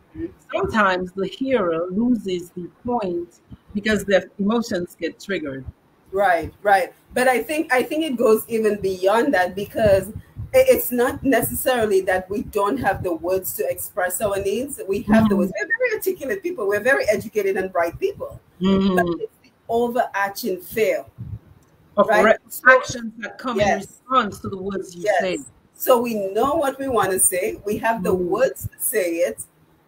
sometimes the hearer loses the point because their emotions get triggered. Right, right. But I think I think it goes even beyond that because it's not necessarily that we don't have the words to express our needs. We have the Mhm. words. We're very articulate people. We're very educated and bright people. But Mhm. it's the overarching fear. Of Right. actions that come Yes. in response to the words you Yes. say. So we know what we want to say. We have the Mhm. words to say it.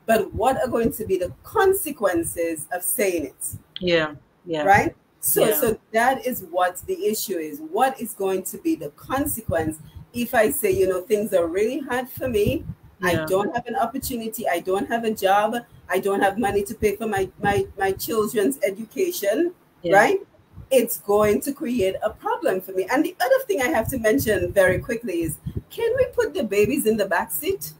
But what are going to be the consequences of saying it? Yeah, yeah. right so Yeah. so that is what the issue is what is going to be the consequence if i say you know things are really hard for me i don't have an opportunity i don't have a job i don't have money to pay for my my, my children's education Yeah. right it's going to create a problem for me and the other thing i have to mention very quickly is can we put the babies in the back seat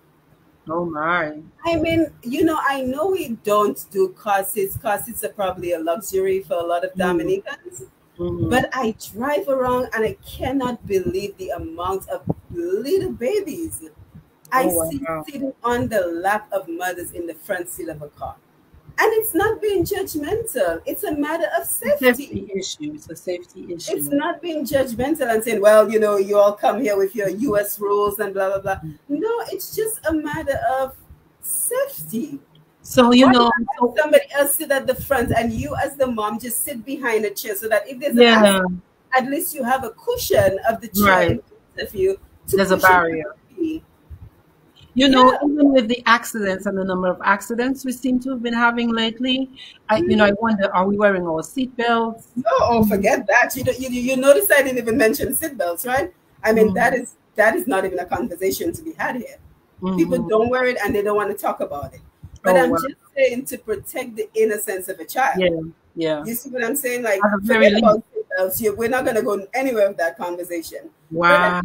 Oh my. I mean, you know, I know we don't do car seats. Car seats are probably a luxury for a lot of Mm. Dominicans. Mhm. But I drive around and I cannot believe the amount of little babies I Oh, see sitting on the lap of mothers in the front seat of a car. And it's not being judgmental. It's a matter of safety. safety issue. It's a safety issue. It's not being judgmental and saying, well, you know, you all come here with your US rules and blah, blah, blah. No, it's just a matter of safety. so you Why know. so- somebody else sit at the front and you, as the mom, just sit behind a chair so that if there's an yeah, accident, at least you have a cushion of the chair Right. in front of you. There's a barrier. you. You know, Yeah. even with the accidents and the number of accidents we seem to have been having lately, I, you know, I wonder: Are we wearing our seatbelts? No, oh, forget that. You, don't- you you notice I didn't even mention seatbelts, right? I mean, Mhm. that is that is not even a conversation to be had here. People Mhm. don't wear it and they don't want to talk about it. But Oh, I'm wow. just saying to protect the innocence of a child. Yeah, yeah. You see what I'm saying? Like, At the very forget about seatbelts. We're not going to go anywhere with that conversation. Wow.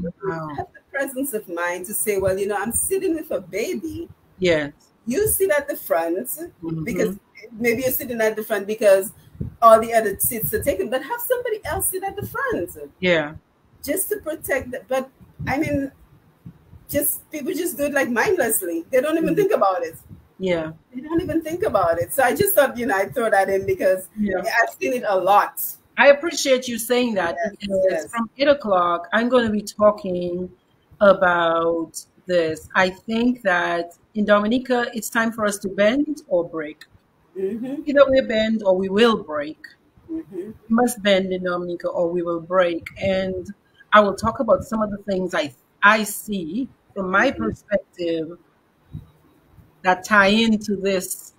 But I have the presence of mind to say, well, you know, I'm sitting with a baby. Yes. You sit at the front Mhm. because maybe you're sitting at the front because all the other seats are taken, but have somebody else sit at the front Yeah. just to protect. The, but I mean, just people just do it like mindlessly. They don't even Mhm. think about it. Yeah. They don't even think about it. So I just thought, you know, I'd throw that in because Yeah. I've seen it a lot. I appreciate you saying that Yes, because yes. from eight o'clock, I'm going to be talking about this. I think that in Dominica, it's time for us to bend or break. Mm-hmm, Either we bend or we will break. mm-hmm, We must bend in Dominica or we will break. And I will talk about some of the things I I see from my perspective that tie into this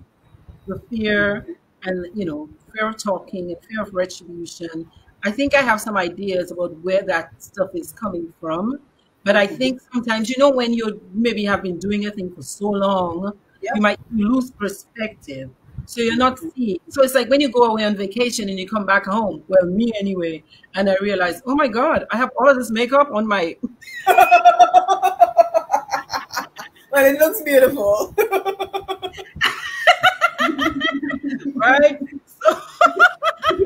the fear and you know fear of talking and fear of retribution. I think I have some ideas about where that stuff is coming from. But I think sometimes, you know, when you maybe have been doing a thing for so long, Yep. you might lose perspective. So you're not mm-hmm. seeing. So it's like when you go away on vacation and you come back home. Well, me anyway, and I realize, oh my God, I have all of this makeup on my. *laughs* well, it looks beautiful. *laughs* right? So *laughs*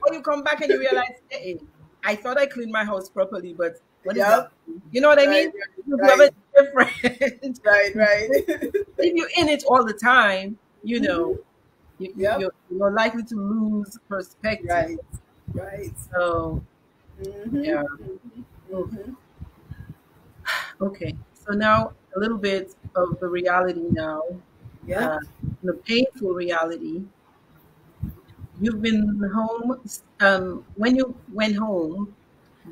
when you come back and you realize, hey, I thought I cleaned my house properly, but what Yep. You know what I mean? Right, You right. have it different. *laughs* right, right. *laughs* if you're in it all the time, you know, you, Mm-hmm. Yep. you're, you're likely to lose perspective. right, right. So, Mhm, Yeah. mhm. okay. So now a little bit of the reality now, Yeah. uh, the painful reality. You've been home. Um, when you went home,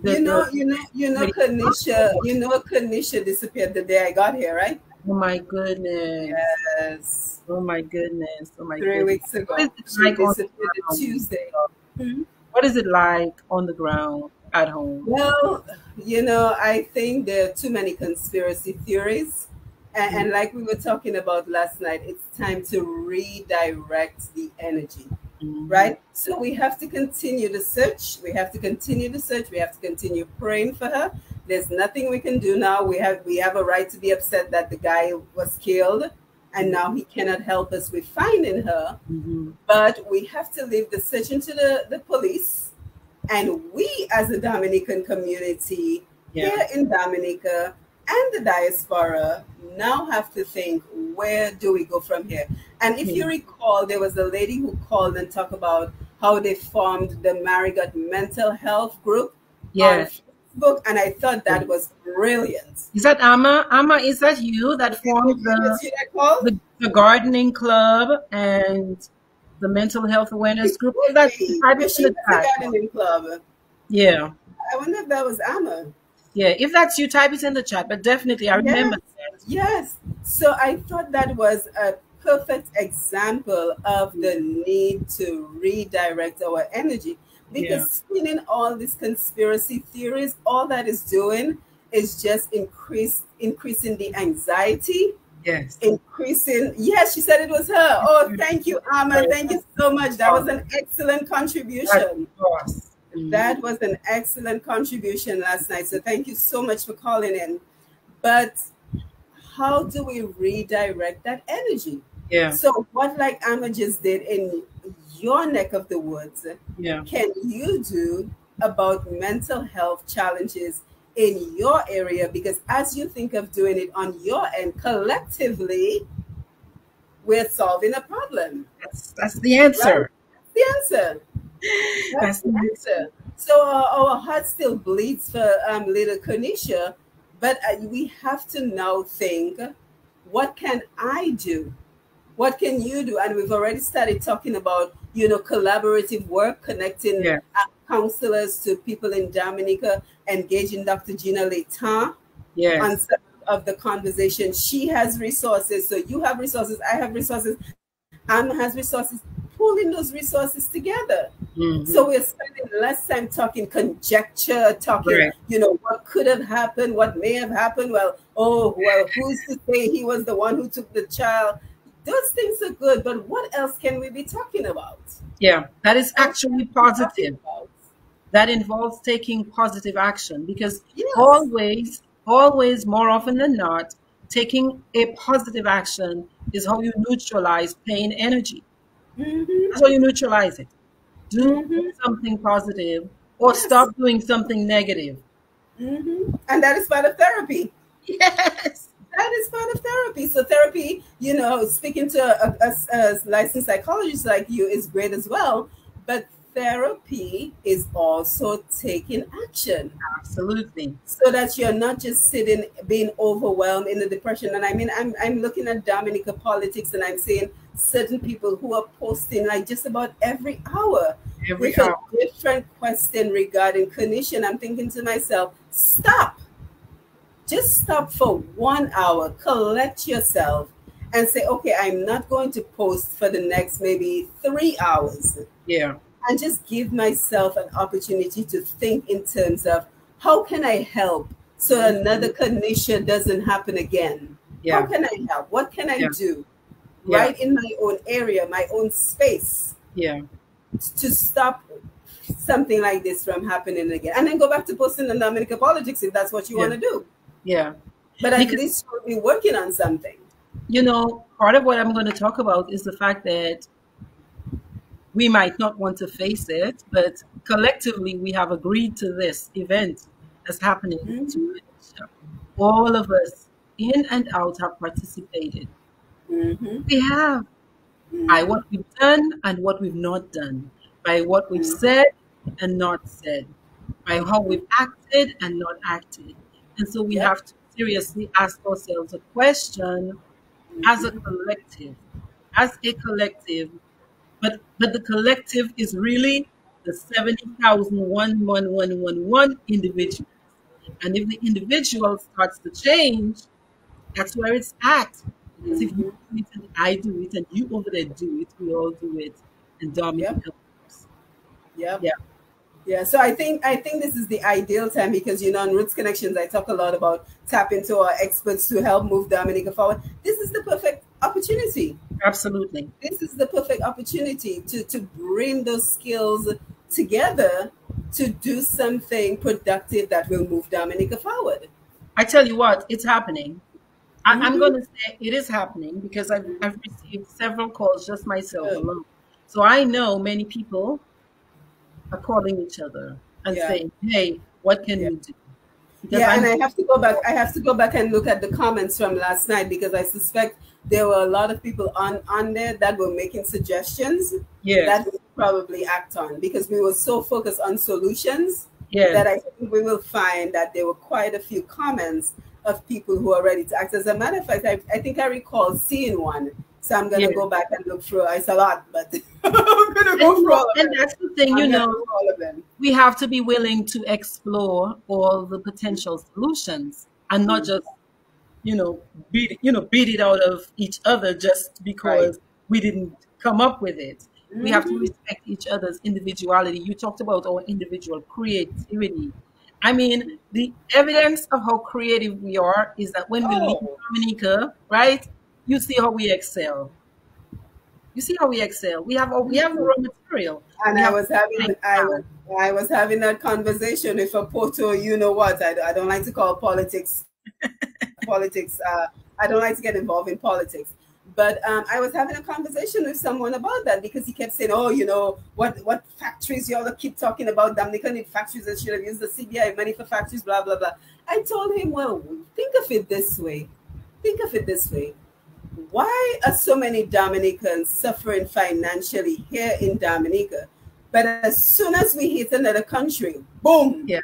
the, you know, you know, you know, Kanisha, you know, Kanisha disappeared the day I got here, right? oh my goodness. Yes, Oh my goodness. Oh my three goodness. weeks ago. What is like on the disappeared on ground? Tuesday. Hmm? What is it like on the ground at home? Well, you know, I think there are too many conspiracy theories. And, and like we were talking about last night, it's time to redirect the energy. Mm-hmm. Right? So we have to continue to search. We have to continue to search. We have to continue praying for her. There's nothing we can do now. We have we have a right to be upset that the guy was killed and now he cannot help us with finding her. Mm-hmm. But we have to leave the searching to the, the police. And we as a Dominican community yeah. here in Dominica and the diaspora now have to think where do we go from here? And if you hmm. recall there was a lady who called and talked about how they formed the marigot mental health group yes. Book and i thought that was brilliant. Is that amma amma is that you that formed the, the, the, gardening club and the mental health awareness group? Is that I the gardening club. Yeah. I wonder if that was amma yeah, if that's you, type it in the chat. But definitely, I remember. Yes, yes. So I thought that was a perfect example of the need to redirect our energy because yeah. spinning all these conspiracy theories, all that is doing is just increase increasing the anxiety. Yes. Increasing. Yes, she said it was her. Oh, thank you, Amma. Thank you so much. That was an excellent contribution. That mm-hmm. was an excellent contribution last night. So thank you so much for calling in. But how do we redirect that energy? Yeah. So what like Amma just did in your neck of the woods, yeah. can you do about mental health challenges in your area? Because as you think of doing it on your end collectively, we're solving a problem. That's, that's the answer. Right? That's the answer. That's the answer. So uh, our heart still bleeds for um, little Kanisha, but uh, we have to now think, what can I do? What can you do? And we've already started talking about, you know, collaborative work, connecting yeah. counselors to people in Dominica, engaging Dr. Gina Leighton yes. on some of the conversation. She has resources, so you have resources, I have resources, Anna has resources pulling those resources together. Mm-hmm. So we're spending less time talking conjecture, talking, right. you know, what could have happened, what may have happened. Well, oh, well, who's to say he was the one who took the child? Those things are good, but what else can we be talking about? Yeah, that is actually positive. That involves taking positive action because yes. always, always, more often than not, taking a positive action is how you neutralize pain energy. Mm-hmm. That's how you neutralize it. Do mm-hmm. something positive or yes. stop doing something negative. Mm-hmm. And that is part of therapy. Yes. That is part of therapy. So therapy, you know, speaking to a, a, a licensed psychologist like you is great as well. But therapy is also taking action. Absolutely. So that you're not just sitting being overwhelmed in the depression. And I mean, I'm I'm looking at Dominica politics and I'm seeing certain people who are posting like just about every hour every with hour. a different question regarding Kanisha. I'm thinking to myself, stop. Just stop for one hour, collect yourself, and say, okay, I'm not going to post for the next maybe three hours. Yeah. And just give myself an opportunity to think in terms of how can I help so mm-hmm. another condition doesn't happen again? Yeah. How can I help? What can I yeah. do? Yeah. right in my own area, my own space. Yeah. To stop something like this from happening again. And then go back to posting the Dominica politics if that's what you yeah. want to do. Yeah. But at because, least you'll be working on something. You know, part of what I'm going to talk about is the fact that we might not want to face it, but collectively we have agreed to this event that's happening. Mm-hmm. All of us in and out have participated. Mm-hmm. We have mm-hmm. by what we've done and what we've not done, by what we've mm-hmm. said and not said, by how we've acted and not acted. And so we yep. have to seriously ask ourselves a question as a collective, as a collective, but but the collective is really the 70,000 individuals. And if the individual starts to change, that's where it's at. Because if you do it and I do it and you over there do it, we all do it. And Dominic yep. Yep. Yeah. Yeah. So I think I think this is the ideal time because you know on Roots Connections I talk a lot about tap into our experts to help move Dominica forward. This is the perfect opportunity. Absolutely. This is the perfect opportunity to, to bring those skills together to do something productive that will move Dominica forward. I tell you what, it's happening. I, am going to say it is happening because I've, I've received several calls just myself Good. alone. So I know many people are calling each other and yeah. saying, "Hey, what can yeah. we do?" Because yeah, I'm, and I have to go back. I have to go back and look at the comments from last night because I suspect there were a lot of people on on there that were making suggestions yes. that we probably act on because we were so focused on solutions yes. that I think we will find that there were quite a few comments of people who are ready to act. As a matter of fact, I, I think I recall seeing one. So I'm gonna go back and look through. It's a lot, but *laughs* I'm gonna go through all of And that's the thing, you know, we have to be willing to explore all the potential solutions and not mm-hmm. just, you know, beat you know beat it out of each other just because right. we didn't come up with it. Mm-hmm. We have to mm-hmm. respect each other's individuality. You talked about our individual creativity I mean, the evidence of how creative we are is that when we oh. leave Dominica, right, you see how we excel. You see how we excel. We have we have raw material. And I was having I was, I was having that conversation with a Porto. You know what? I, I don't like to call politics *laughs* politics. Uh, I don't like to get involved in politics. But um, I was having a conversation with someone about that because he kept saying, "Oh, you know, what what factories y'all keep talking about? Need factories that should have used the CBI money for factories, blah blah blah." I told him, "Well, think of it this way. Think of it this way. Why are so many Dominicans suffering financially here in Dominica? But as soon as we hit another country, boom, yeah,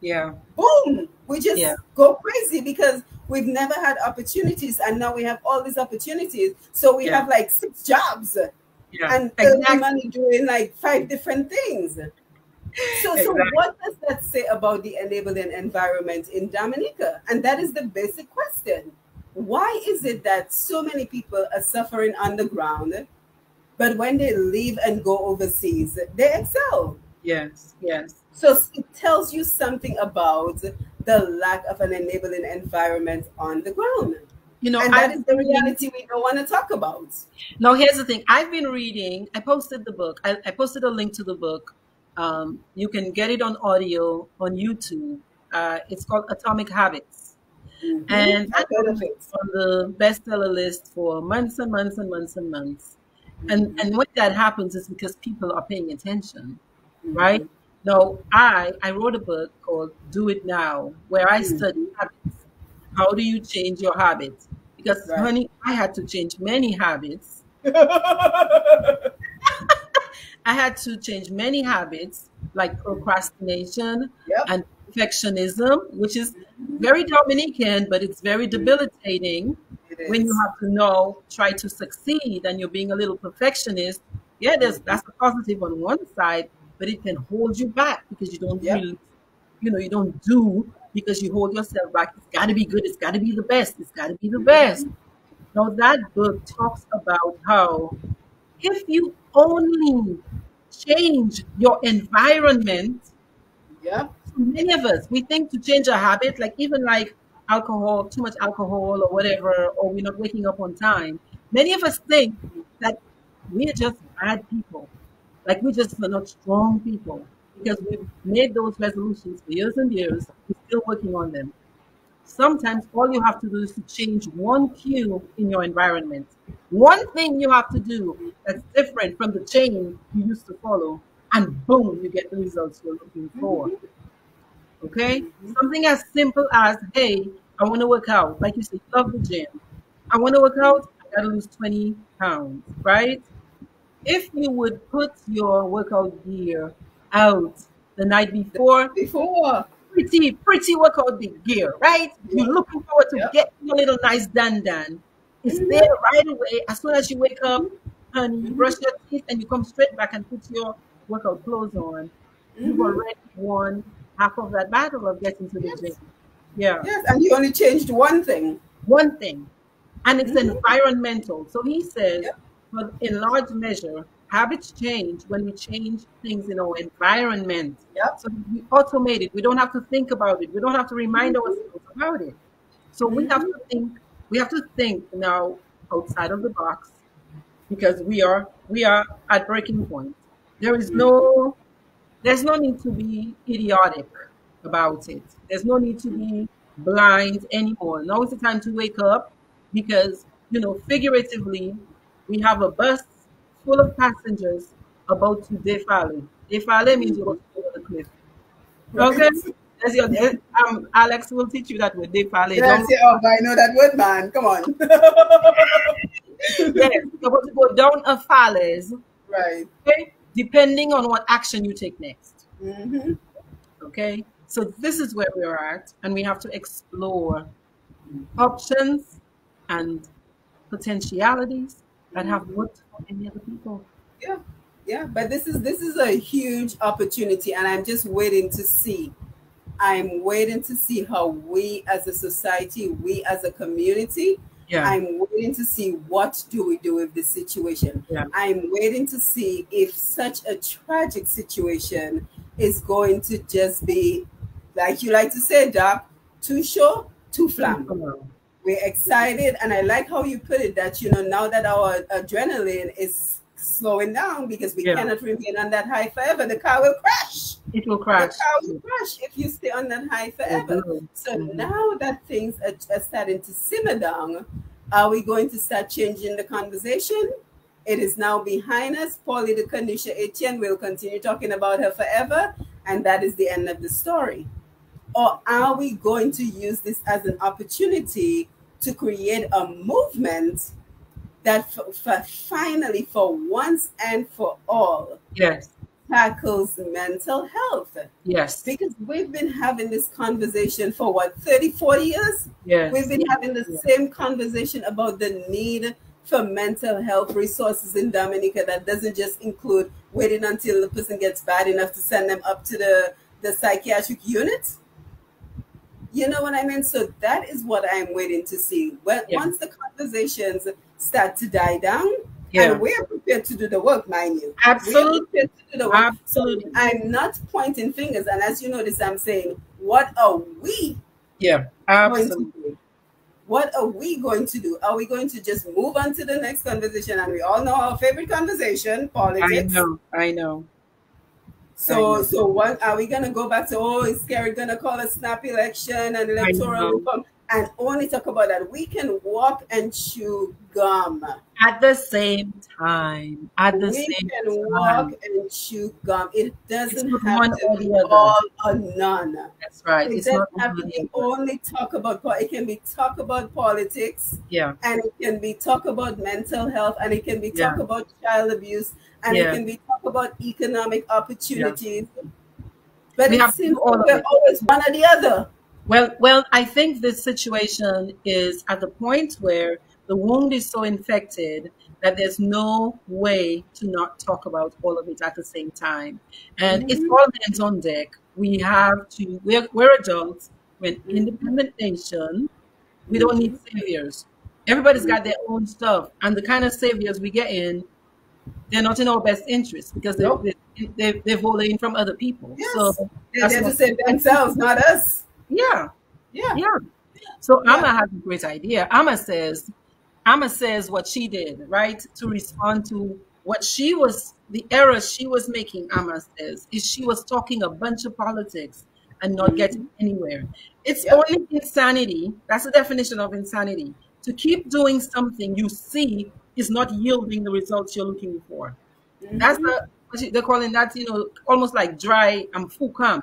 yeah, boom, we just yeah. go crazy because." We've never had opportunities and now we have all these opportunities so we yeah. have like six jobs yeah. and exactly. money doing like five different things so, exactly. so what does that say about the enabling environment in dominica and that is the basic question why is it that so many people are suffering on the ground but when they leave and go overseas they excel yes yes so it tells you something about the lack of an enabling environment on the ground. You know, and that I've is the reality we don't want to talk about. No, here's the thing. I've been reading. I posted the book. I, I posted a link to the book. Um, you can get it on audio on YouTube. Uh, it's called Atomic Habits, mm-hmm. and I on the bestseller list for months and months and months and months. Mm-hmm. And and what that happens is because people are paying attention, mm-hmm. right? No, I I wrote a book called Do It Now, where I mm. study habits. How do you change your habits? Because right. honey, I had to change many habits. *laughs* *laughs* I had to change many habits like procrastination yep. and perfectionism, which is very Dominican, but it's very debilitating it when you have to know, try to succeed, and you're being a little perfectionist. Yeah, there's that's a positive on one side, but it can hold you back because you don't yep. really, you know, you don't do because you hold yourself back. It's got to be good. It's got to be the best. It's got to be the mm-hmm. best. Now, that book talks about how if you only change your environment, yeah. many of us, we think to change a habit, like even like alcohol, too much alcohol or whatever, or we're not waking up on time. Many of us think that we're just bad people. Like we just are not strong people because we've made those resolutions for years and years. We're still working on them. Sometimes all you have to do is to change one cue in your environment. One thing you have to do that's different from the chain you used to follow, and boom, you get the results you're looking for. Okay? Something as simple as, hey, I want to work out. Like you said, love the gym. I want to work out, I gotta lose 20 pounds, right? If you would put your workout gear out the night before, before pretty pretty workout gear, right? You're looking forward to yep. getting a little nice done done. It's mm-hmm. there right away. As soon as you wake up, and you brush your teeth and you come straight back and put your workout clothes on. Mm-hmm. You've already won half of that battle of getting to the yes. gym. Yeah. Yes, and you only changed one thing. One thing. And it's mm-hmm. environmental. So he says yep but in large measure, habits change when we change things in our environment. Yep. So we automate it. We don't have to think about it. We don't have to remind ourselves about it. So we have to think. We have to think now outside of the box because we are we are at breaking point. There is no there's no need to be idiotic about it. There's no need to be blind anymore. Now is the time to wake up because you know figuratively we have a bus full of passengers about to defile. Defale means you're going to the cliff. Okay? That's your, um, Alex will teach you that word. Defale. Yes, oh, I know that word, man. Come on. *laughs* yes, you're going to go down a falls. Right. Okay? Depending on what action you take next. Mm-hmm. Okay? So this is where we're at, and we have to explore options and potentialities that have worked for any other people. Yeah, yeah. But this is this is a huge opportunity, and I'm just waiting to see. I'm waiting to see how we as a society, we as a community, Yeah. I'm waiting to see what do we do with this situation. Yeah. I'm waiting to see if such a tragic situation is going to just be, like you like to say, Doc, too short, too flam. We're excited, and I like how you put it that you know now that our adrenaline is slowing down because we Yeah. cannot remain on that high forever. The car will crash. It will crash The car will crash if you stay on that high forever. will. So Mhm. now that things are, are starting to simmer down, are we going to start changing the conversation? It is now behind us. polly the Kanisha Etienne will continue talking about her forever, and that is the end of the story. Or are we going to use this as an opportunity to create a movement that f- f- finally, for once and for all, Yes. tackles mental health? Yes. Because we've been having this conversation for what, 30, 40 years? Yes. We've been having the Yeah. same conversation about the need for mental health resources in Dominica that doesn't just include waiting until the person gets bad enough to send them up to the, the psychiatric unit. You know what I mean? So that is what I'm waiting to see. When, Yeah. Once the conversations start to die down, Yeah. and we're prepared to do the work, mind you. Absolutely. We're prepared to do the work. Absolutely. So I'm not pointing fingers, and as you notice, I'm saying, what are we Yeah. Absolutely. What are we going to do? Are we going to just move on to the next conversation? And we all know our favorite conversation, politics. I know. I know. So so what are we gonna go back to? Oh, is Skerrit gonna call a snap election and electoral reform, and only talk about that? We can walk and chew gum. At the same time. At the we same can time. walk and chew gum. It doesn't not have one to be other. all or none. That's right. It It's doesn't not have to only- be only talk about. po- It can be talk about politics, Yeah. and it can be talk about mental health, and it can be talk Yeah. about child abuse, and Yeah. can be talk about economic opportunities. But We it seems all like we're always one or the other. Well, well, I think this situation is at the point where the wound is so infected that there's no way to not talk about all of it at the same time. And it's Mhm. all hands on deck. We have to, we're, we're adults, we're an Mhm. independent nation. We don't need saviors. Everybody's got their own stuff. And the kind of saviors we get in, they're not in our best interest because they, Nope. they, they, they're voting from other people. Yes. So, They're That's there to what- themselves, not us. yeah. Yeah. Yeah. So Yeah. Amma has a great idea. Amma says, Amma says what she did, right? To respond to what she was, the error she was making, Amma says, is she was talking a bunch of politics and not mm-hmm. getting anywhere. It's Yeah. only insanity. That's the definition of insanity. To keep doing something you see is not yielding the results you're looking for. That's Mhm. the, what they're calling that, you know, almost like dry and fukam.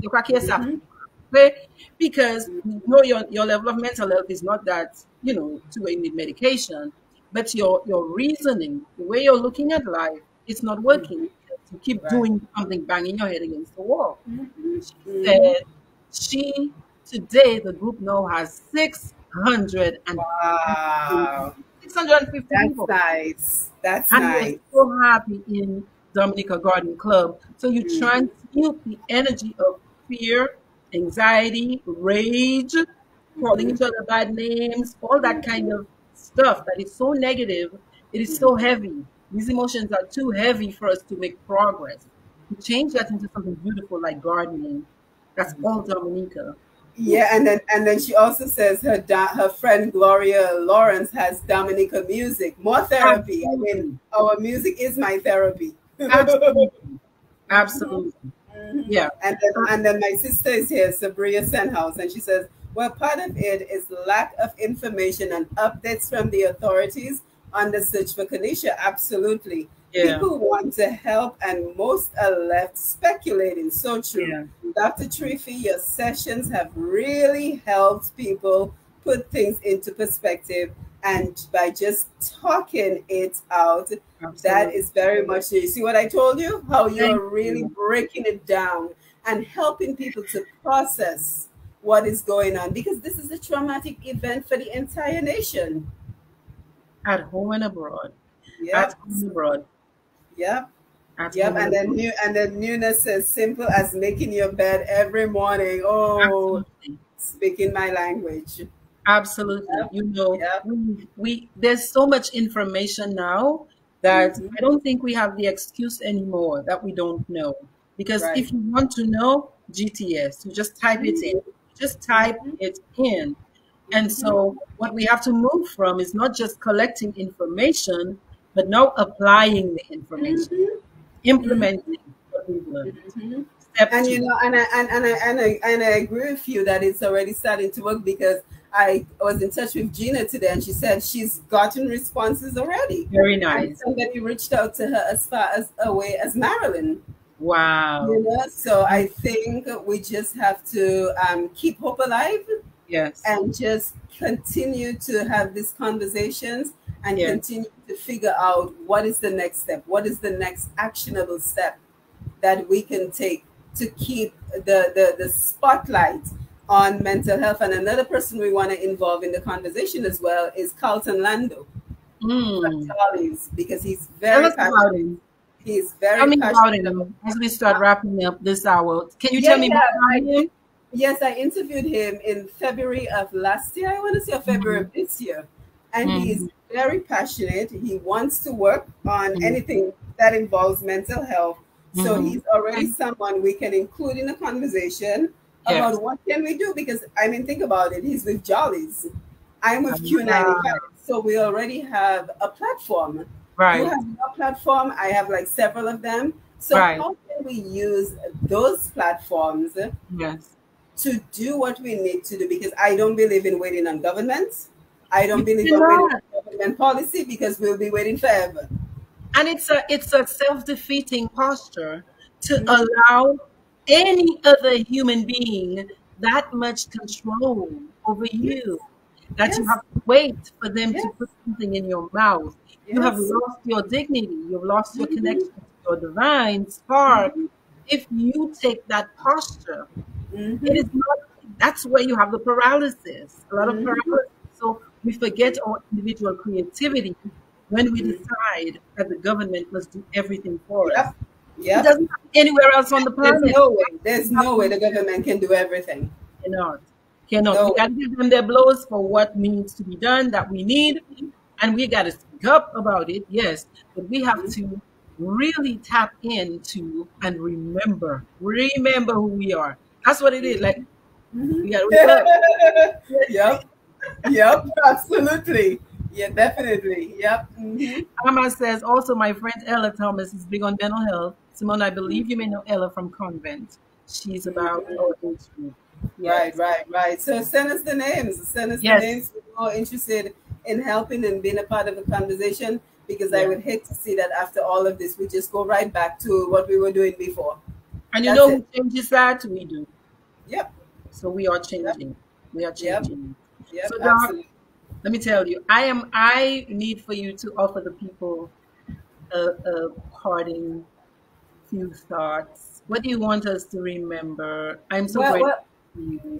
You can hear that. Mhm. Okay? Because you know your, your level of mental health is not that, you know, to where you need medication, but your your reasoning, the way you're looking at life, it's not working. You keep Right. doing something banging your head against the wall. Mhm. She said she today the group now has 600 and Wow. 650 That's people. nice. That's And nice. so happy in Dominica Garden Club. So you Mhm. transmute the energy of fear, anxiety, rage, calling each mm-hmm. other bad names, all that kind of stuff that is so negative. It is so mm-hmm. heavy. These emotions are too heavy for us to make progress. To change that into something beautiful like gardening, that's mm-hmm. all Dominica. Yeah, and then and then she also says her da- her friend Gloria Lawrence has Dominica music, more therapy. Absolutely. I mean, our music is my therapy. Absolutely. Absolutely. Yeah. And then, and then my sister is here, Sabria Senhouse, and she says, well, part of it is lack of information and updates from the authorities on the search for Kanisha. Absolutely. Yeah. People want to help, and most are left speculating. So true. Yeah. Dr. Trify, your sessions have really helped people put things into perspective. And by just talking it out, Absolutely. that is very much you see what I told you? How you're really you. breaking it down and helping people to process what is going on because this is a traumatic event for the entire nation. At home and abroad. At home and abroad. Yep. At yep. And then new and then newness is simple as making your bed every morning. Oh Absolutely. speaking my language. Absolutely. Yep. You know, yep. we, we there's so much information now that mm-hmm. I don't think we have the excuse anymore that we don't know. Because right. if you want to know GTS, you just type mm-hmm. it in just type it in. And so, what we have to move from is not just collecting information, but now applying the information, mm-hmm. implementing what we've learned. Mm-hmm. and you know, and I, and, and, I, and, I, and I agree with you that it's already starting to work because I was in touch with Gina today and she said she's gotten responses already. Very nice. And somebody reached out to her as far as away as Maryland. Wow. You know, so I think we just have to um, keep hope alive. Yes. And just continue to have these conversations and yes. continue to figure out what is the next step, what is the next actionable step that we can take to keep the, the, the spotlight on mental health. And another person we want to involve in the conversation as well is Carlton Lando. Mm. Because he's very passionate He's very tell me about him as we start wrapping up this hour. Can you yeah, tell me yeah, about him? Yes, I interviewed him in February of last year. I want to say February mm-hmm. of this year, and mm-hmm. he's very passionate. He wants to work on mm-hmm. anything that involves mental health. So mm-hmm. he's already someone we can include in a conversation yes. about what can we do. Because I mean, think about it. He's with Jollies. I'm with Q95. So we already have a platform Right. You have your platform. I have like several of them. So right. how can we use those platforms yes. To do what we need to do? Because I don't believe in waiting on government. I don't believe in waiting on government policy because we'll be waiting forever. And it's a it's a self-defeating posture to mm-hmm. allow any other human being that much control over you that yes. you have to wait for them yes. to put something in your mouth you have lost your dignity. You've lost your mm-hmm. connection to your divine spark. Mm-hmm. If you take that posture, mm-hmm. it is not. That's where you have the paralysis. A lot of mm-hmm. paralysis. So we forget our individual creativity when we mm-hmm. decide that the government must do everything for yep. us. Yeah. It doesn't anywhere else on the planet. There's no way. There's no way the government can do everything. Cannot. Cannot. No. We got to give them their blows for what needs to be done that we need, and we got to speak up about it, yes, but we have to really tap into and remember, remember who we are. That's what it is. Like, mm-hmm. gotta *laughs* yep, yep, absolutely. Yeah, definitely. Yep. Mm-hmm. Amma says also, my friend Ella Thomas is big on mental health. Simone, I believe you may know Ella from Convent. She's about mm-hmm. Yes. Right, right, right. So send us the names. Send us yes. the names. We're more interested in helping and being a part of the conversation because yeah. I would hate to see that after all of this, we just go right back to what we were doing before. And you That's know who changes that? We do. Yep. So we are changing. Yep. We are changing. Yep. yep so, Doc, let me tell you, I am. I need for you to offer the people a, a parting few thoughts. What do you want us to remember? I'm so well, grateful. Well,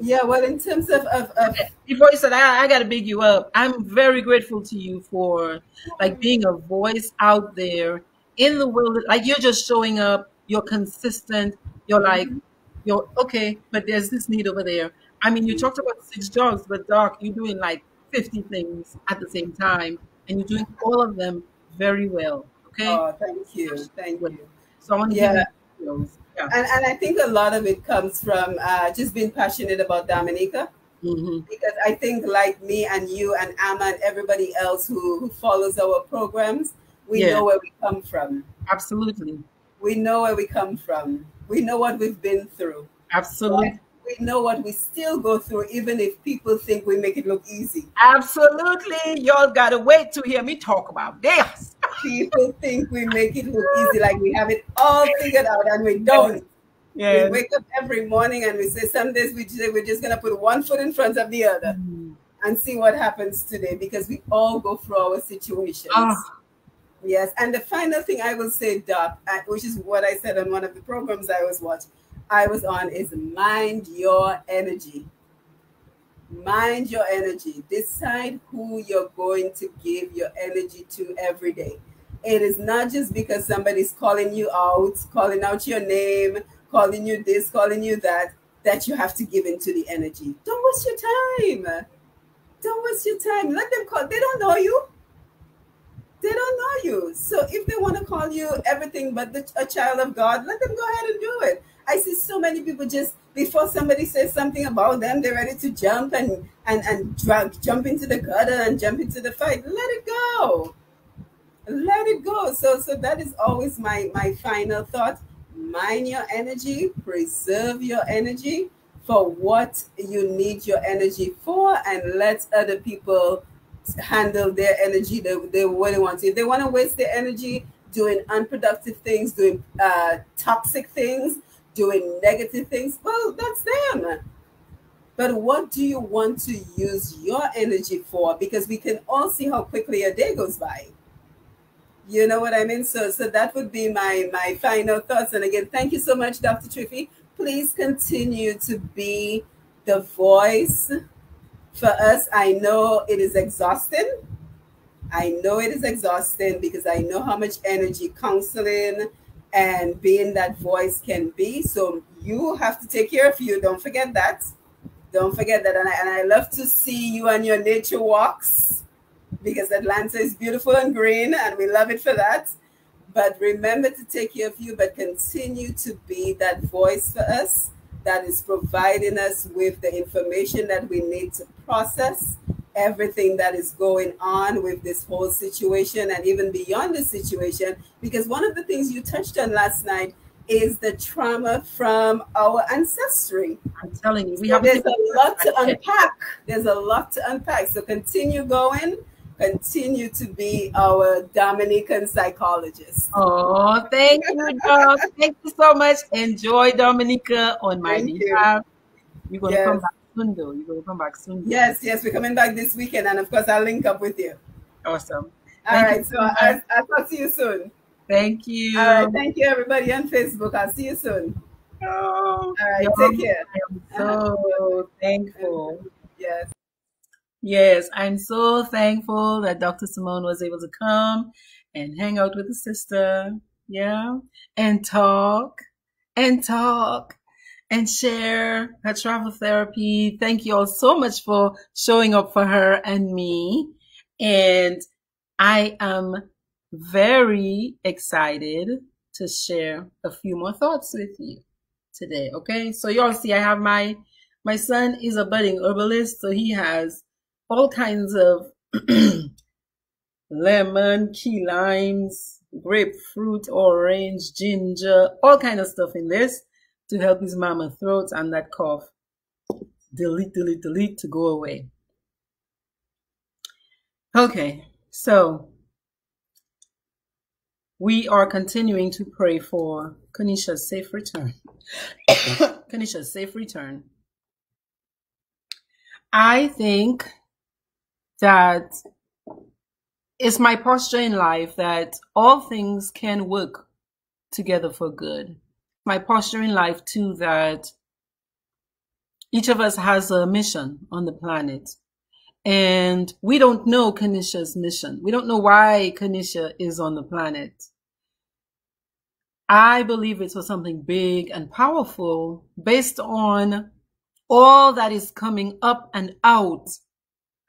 yeah, well, in terms of, of, of before you said I, I got to big you up, I'm very grateful to you for like being a voice out there in the world. Like you're just showing up, you're consistent, you're like, mm-hmm. you're okay, but there's this need over there. I mean, you talked about six jobs, but Doc, you're doing like 50 things at the same time, and you're doing all of them very well. Okay. Oh, thank you, thank you. So I want to yeah. give you Yeah. And, and I think a lot of it comes from uh, just being passionate about Dominica. Mm-hmm. Because I think, like me and you and Amma and everybody else who, who follows our programs, we yeah. know where we come from. Absolutely. We know where we come from. We know what we've been through. Absolutely we know what we still go through, even if people think we make it look easy. Absolutely. Y'all got to wait to hear me talk about this. *laughs* people think we make it look easy, like we have it all figured out, and we don't. Yes. We wake up every morning and we say, some days we say we're just going to put one foot in front of the other mm. and see what happens today because we all go through our situations. Oh. Yes. And the final thing I will say, Doc, which is what I said on one of the programs I was watching I was on is mind your energy. Mind your energy. Decide who you're going to give your energy to every day. It is not just because somebody's calling you out, calling out your name, calling you this, calling you that, that you have to give into the energy. Don't waste your time. Don't waste your time. Let them call. They don't know you. They don't know you. So if they want to call you everything but the, a child of God, let them go ahead and do it. I see so many people just before somebody says something about them, they're ready to jump and and and drag, jump into the gutter and jump into the fight. Let it go. Let it go. So so that is always my my final thought. Mind your energy, preserve your energy for what you need your energy for, and let other people handle their energy the, the way they want to. If they want to waste their energy doing unproductive things, doing uh, toxic things, doing negative things, well, that's them. But what do you want to use your energy for? Because we can all see how quickly a day goes by. You know what I mean? So, so that would be my my final thoughts. And again, thank you so much, Dr. Triffy. Please continue to be the voice for us. I know it is exhausting. I know it is exhausting because I know how much energy counseling and being that voice can be. So you have to take care of you. Don't forget that. Don't forget that. And I, and I love to see you on your nature walks because Atlanta is beautiful and green and we love it for that. But remember to take care of you, but continue to be that voice for us that is providing us with the information that we need to process everything that is going on with this whole situation and even beyond the situation. Because one of the things you touched on last night is the trauma from our ancestry. I'm telling you, we so have there's a lot to unpack. There's a lot to unpack. So continue going. Continue to be our Dominican psychologist. Oh, thank you, Doc. thank you so much. Enjoy Dominica on my behalf. You're gonna yes. come back soon, though. You're going to come back soon. Yes, yes, we're coming back this weekend, and of course, I'll link up with you. Awesome. All thank right, so I'll, I'll talk to you soon. Thank you. All right, thank you, everybody on Facebook. I'll see you soon. Oh, All right, take care. I'm so uh-huh. thankful. Yes. Yes, I'm so thankful that Dr. Simone was able to come and hang out with the sister. Yeah. And talk and talk and share her travel therapy. Thank you all so much for showing up for her and me. And I am very excited to share a few more thoughts with you today. Okay. So you all see, I have my, my son is a budding herbalist. So he has all kinds of *clears throat* lemon, key limes, grapefruit, orange, ginger, all kind of stuff in this to help his mama throat and that cough delete, delete, delete to go away. Okay, so we are continuing to pray for Kanisha's safe return. *coughs* Kanisha's safe return. I think that it's my posture in life that all things can work together for good my posture in life too that each of us has a mission on the planet. And we don't know Kanisha's mission. We don't know why Kanisha is on the planet. I believe it's for something big and powerful based on all that is coming up and out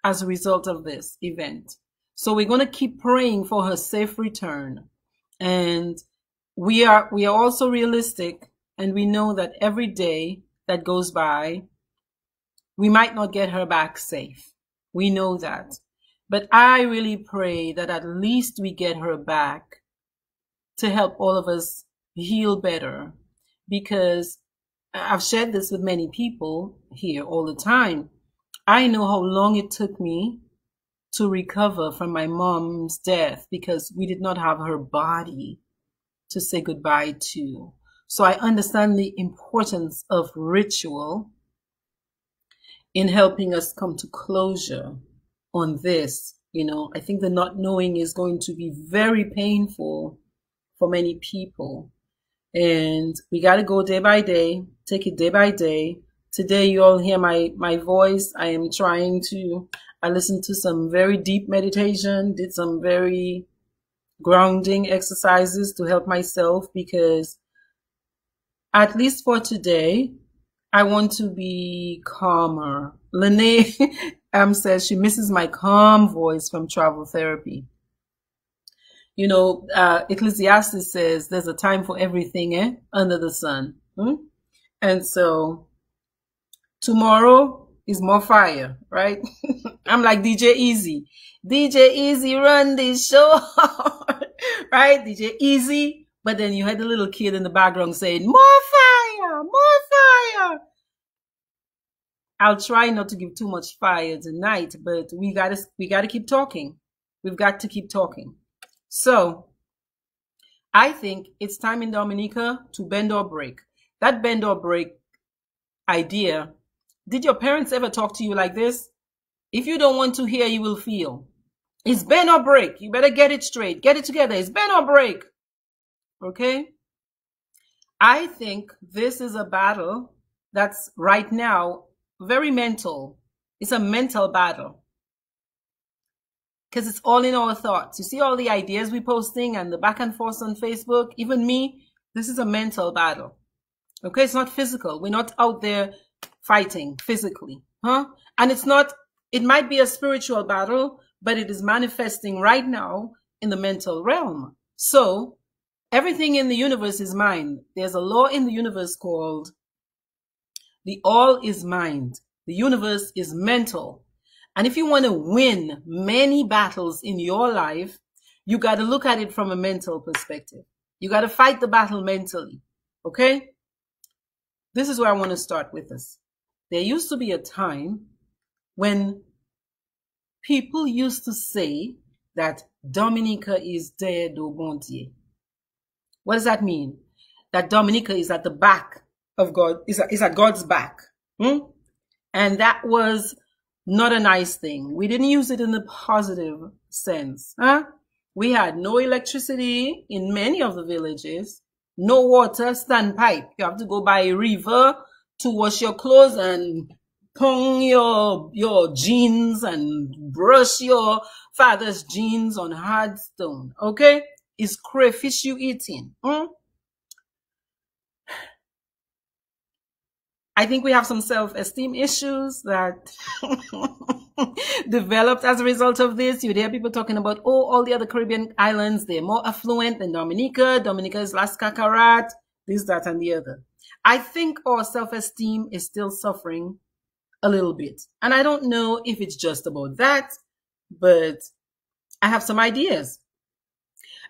as a result of this event. So we're going to keep praying for her safe return. And we are we are also realistic And we know that every day that goes by, we might not get her back safe. We know that. But I really pray that at least we get her back to help all of us heal better because I've shared this with many people here all the time. I know how long it took me to recover from my mom's death because we did not have her body to say goodbye to. So I understand the importance of ritual in helping us come to closure on this. You know, I think the not knowing is going to be very painful for many people. And we got to go day by day, take it day by day. Today, you all hear my, my voice. I am trying to, I listened to some very deep meditation, did some very grounding exercises to help myself because at least for today, I want to be calmer. Lene *laughs* um, says she misses my calm voice from travel therapy. You know, uh, Ecclesiastes says there's a time for everything eh, under the sun. Hmm? And so tomorrow is more fire, right? *laughs* I'm like DJ Easy. DJ Easy run this show, *laughs* right? DJ Easy. But then you had the little kid in the background saying, more fire, more fire. I'll try not to give too much fire tonight, but we gotta, we gotta keep talking. We've got to keep talking. So I think it's time in Dominica to bend or break. That bend or break idea, did your parents ever talk to you like this? If you don't want to hear, you will feel. It's bend or break. You better get it straight. Get it together. It's bend or break. Okay? I think this is a battle that's right now very mental. It's a mental battle because it's all in our thoughts. You see all the ideas we posting and the back and forth on Facebook, even me, this is a mental battle. Okay, it's not physical. We're not out there fighting physically, huh? And it's not, it might be a spiritual battle, but it is manifesting right now in the mental realm. So everything in the universe is mind. There's a law in the universe called the all is mind. The universe is mental. And if you want to win many battles in your life, you got to look at it from a mental perspective. You got to fight the battle mentally. Okay? This is where I want to start with this. There used to be a time when people used to say that Dominica is dead au bon Dieu. What does that mean? That Dominica is at the back of God, is at, is at God's back. Hmm? And that was not a nice thing. We didn't use it in the positive sense. Huh? We had no electricity in many of the villages, no water, standpipe. You have to go by a river to wash your clothes and pong your your jeans and brush your father's jeans on hard stone. Okay? Is crayfish you eating. Hmm? I think we have some self-esteem issues that *laughs* developed as a result of this. You hear people talking about, oh, all the other Caribbean islands, they're more affluent than Dominica. Dominica is last kakarat, this, that, and the other. I think our self-esteem is still suffering a little bit. And I don't know if it's just about that, but I have some ideas.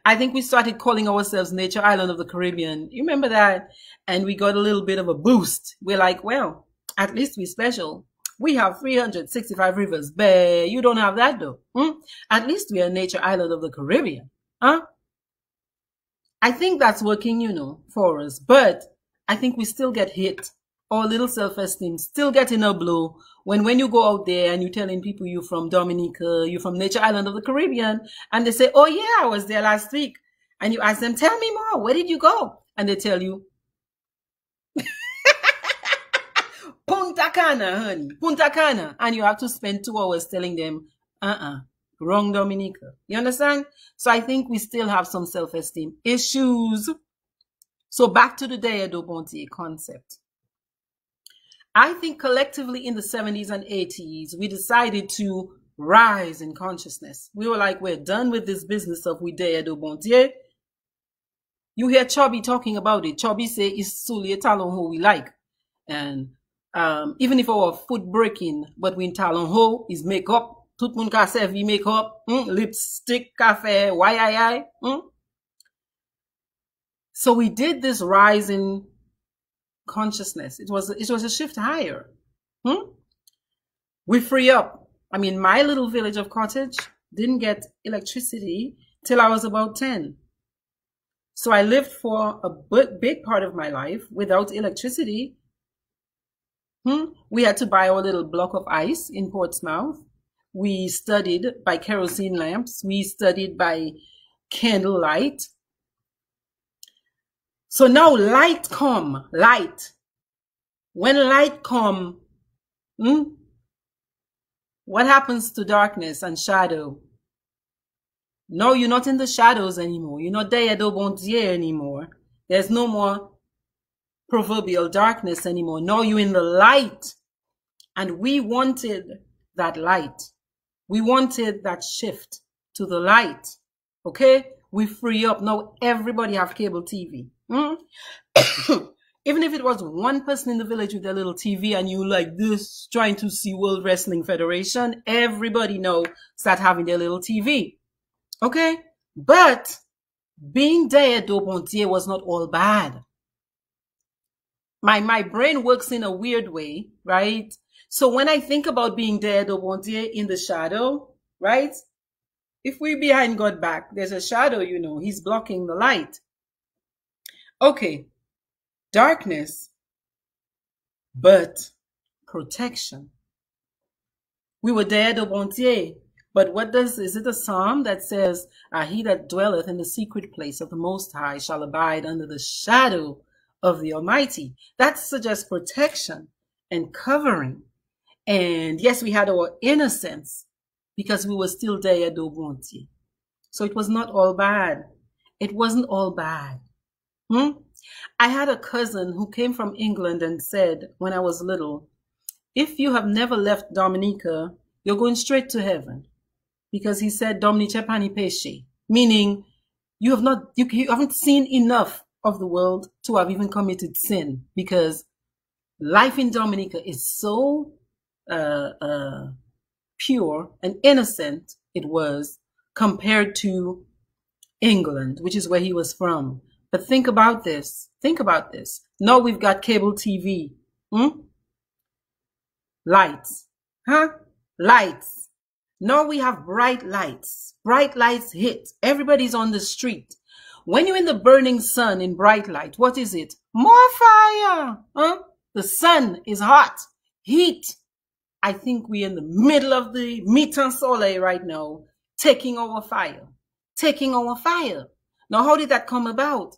I think we started calling ourselves Nature Island of the Caribbean. You remember that? And we got a little bit of a boost. We're like, well, at least we're special. We have 365 rivers. But you don't have that though. Hmm? At least we are Nature Island of the Caribbean. Huh? I think that's working, you know, for us. But I think we still get hit. Our little self-esteem still getting a blow when when you go out there and you're telling people you're from Dominica, you're from Nature Island of the Caribbean, and they say, "Oh yeah, I was there last week," and you ask them, "Tell me more. Where did you go?" And they tell you, *laughs* Punta Cana, honey, Punta Cana, and you have to spend two hours telling them, "Uh-uh, wrong Dominica." You understand? So I think we still have some self-esteem issues. So back to the Dea do Bonte concept. I think collectively in the 70s and 80s, we decided to rise in consciousness. We were like, we're done with this business of we dare do. You hear Chubby talking about it. Chubby say it's solely talon who we like. And um, even if our foot breaking, but we in talon ho is makeup. Tout moun ka servi makeup, mm, lipstick, cafe, why mm. So we did this rise in consciousness. It was it was a shift higher. Hmm? We free up. I mean, my little village of Cottage didn't get electricity till I was about 10. So I lived for a big part of my life without electricity. Hmm? We had to buy our little block of ice in Portsmouth. We studied by kerosene lamps. We studied by candlelight. So now light come, light. When light come, hmm, what happens to darkness and shadow? No, you're not in the shadows anymore. You're not there bon Dieu anymore. There's no more proverbial darkness anymore. No, you're in the light. And we wanted that light. We wanted that shift to the light. Okay? We free up. Now everybody have cable TV. Mm? *coughs* Even if it was one person in the village with their little TV and you like this trying to see World Wrestling Federation, everybody know start having their little TV. Okay? But being there at d'Aubontier was not all bad. My my brain works in a weird way, right? So when I think about being there at d'Aubontier in the shadow, right? If we're behind God back, there's a shadow, you know, he's blocking the light. Okay, darkness, but protection. We were dead of Bontier, but what does, is it a psalm that says, ah, he that dwelleth in the secret place of the Most High shall abide under the shadow of the Almighty. That suggests protection and covering. And yes, we had our innocence because we were still there do Bontier. So it was not all bad. It wasn't all bad. Hmm? I had a cousin who came from England and said when I was little, if you have never left Dominica, you're going straight to heaven. Because he said, Dominice pani pesce, meaning you have not, you, you haven't seen enough of the world to have even committed sin because life in Dominica is so uh, uh, pure and innocent it was compared to England, which is where he was from. But think about this. Think about this. Now we've got cable TV. Hmm? Lights. Huh? Lights. Now we have bright lights. Bright lights hit. Everybody's on the street. When you're in the burning sun in bright light, what is it? More fire. Huh? The sun is hot. Heat. I think we're in the middle of the Mitan Soleil right now, taking over fire. Taking over fire. Now, how did that come about?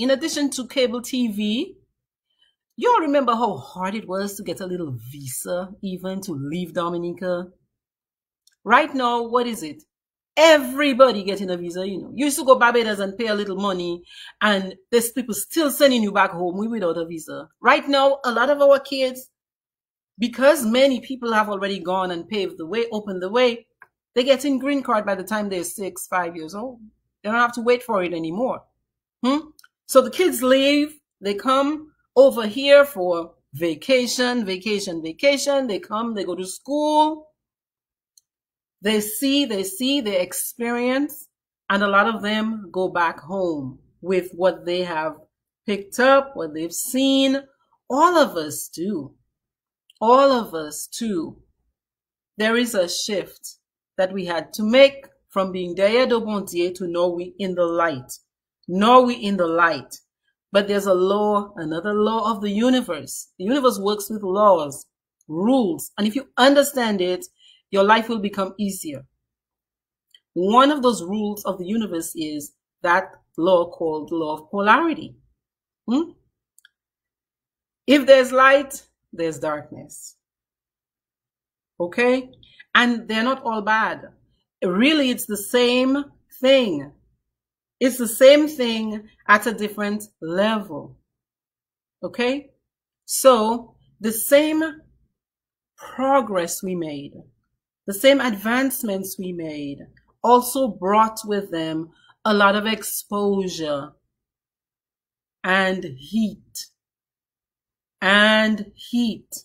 In addition to cable TV, you all remember how hard it was to get a little visa even to leave Dominica? Right now, what is it? Everybody getting a visa, you know. You used to go Barbados and pay a little money and there's people still sending you back home without a visa. Right now, a lot of our kids, because many people have already gone and paved the way, opened the way, they get in green card by the time they're six, five years old. They don't have to wait for it anymore. Hmm? So the kids leave, they come over here for vacation, vacation, vacation. They come, they go to school. They see, they see, they experience, and a lot of them go back home with what they have picked up, what they've seen. All of us do. All of us too. There is a shift that we had to make from being derrière de to know we in the light nor we in the light. But there's a law, another law of the universe. The universe works with laws, rules. And if you understand it, your life will become easier. One of those rules of the universe is that law called law of polarity. Hmm? If there's light, there's darkness. Okay? And they're not all bad. Really, it's the same thing. It's the same thing at a different level. Okay? So the same progress we made, the same advancements we made also brought with them a lot of exposure and heat. And heat.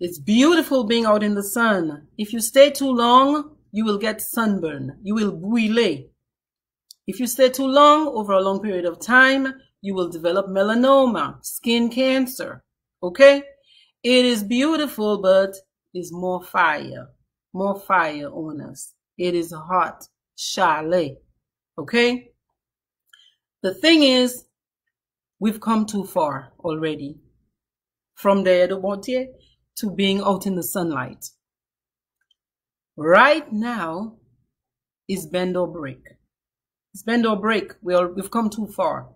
It's beautiful being out in the sun. If you stay too long, you will get sunburn. You will brûler. If you stay too long, over a long period of time, you will develop melanoma, skin cancer. Okay? It is beautiful, but is more fire, more fire on us. It is hot chalet. Okay? The thing is, we've come too far already from the Edobontier to being out in the sunlight. Right now is bend or break. It's bend or break. We are, we've come too far.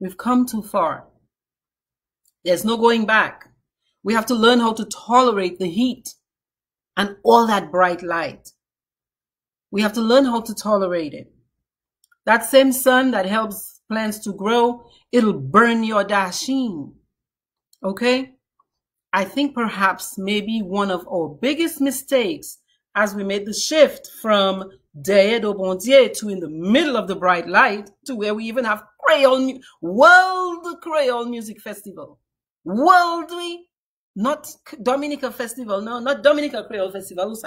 We've come too far. There's no going back. We have to learn how to tolerate the heat and all that bright light. We have to learn how to tolerate it. That same sun that helps plants to grow, it'll burn your dasheen. Okay? I think perhaps maybe one of our biggest mistakes as we made the shift from Deye do Bon Dieu to in the middle of the bright light to where we even have Creole, World Creole Music Festival. World, not Dominica Festival, no, not Dominica Creole Festival.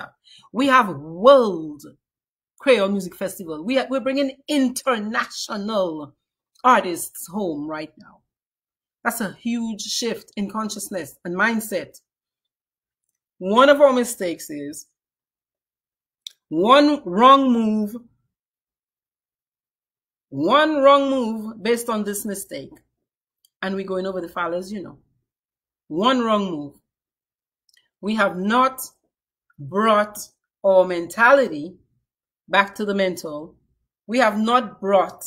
We have World Creole Music Festival. We are, we're bringing international artists home right now. That's a huge shift in consciousness and mindset. One of our mistakes is one wrong move, one wrong move based on this mistake. And we're going over the file as you know. One wrong move. We have not brought our mentality back to the mental, we have not brought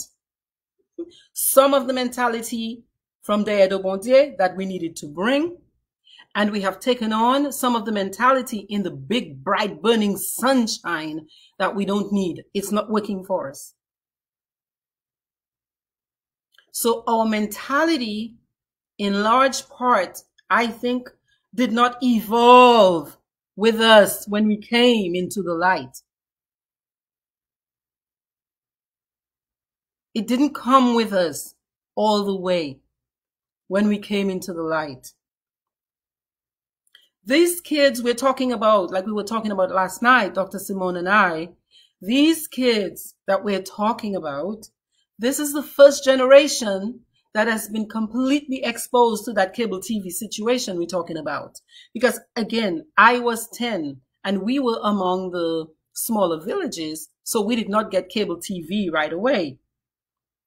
some of the mentality from Edo Bondier that we needed to bring. And we have taken on some of the mentality in the big, bright, burning sunshine that we don't need. It's not working for us. So our mentality, in large part, I think, did not evolve with us when we came into the light. It didn't come with us all the way when we came into the light. These kids we're talking about, like we were talking about last night, Dr. Simone and I, these kids that we're talking about, this is the first generation that has been completely exposed to that cable TV situation we're talking about. Because again, I was 10 and we were among the smaller villages, so we did not get cable TV right away.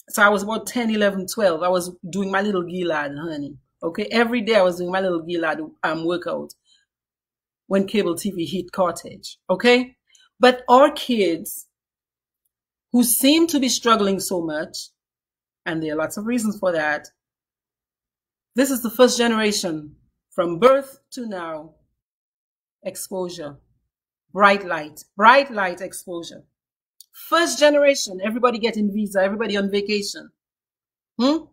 So I was about 10, 11, 12. I was doing my little Gilad, honey. Okay. Every day I was doing my little Gilad um, workout when cable TV hit cottage. Okay. But our kids who seem to be struggling so much, and there are lots of reasons for that, this is the first generation from birth to now exposure, bright light, bright light exposure. First generation, everybody getting visa, everybody on vacation. Hmm?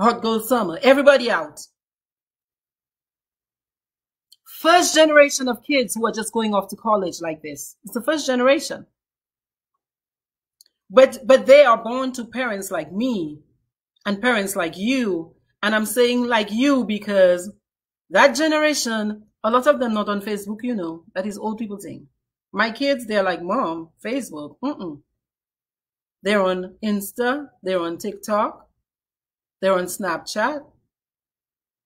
Hot girl summer, everybody out. First generation of kids who are just going off to college like this. It's the first generation. But but they are born to parents like me and parents like you. And I'm saying like you because that generation, a lot of them not on Facebook, you know. That is old people thing. My kids, they're like, Mom, Facebook. Mm-mm. They're on Insta, they're on TikTok, they're on Snapchat,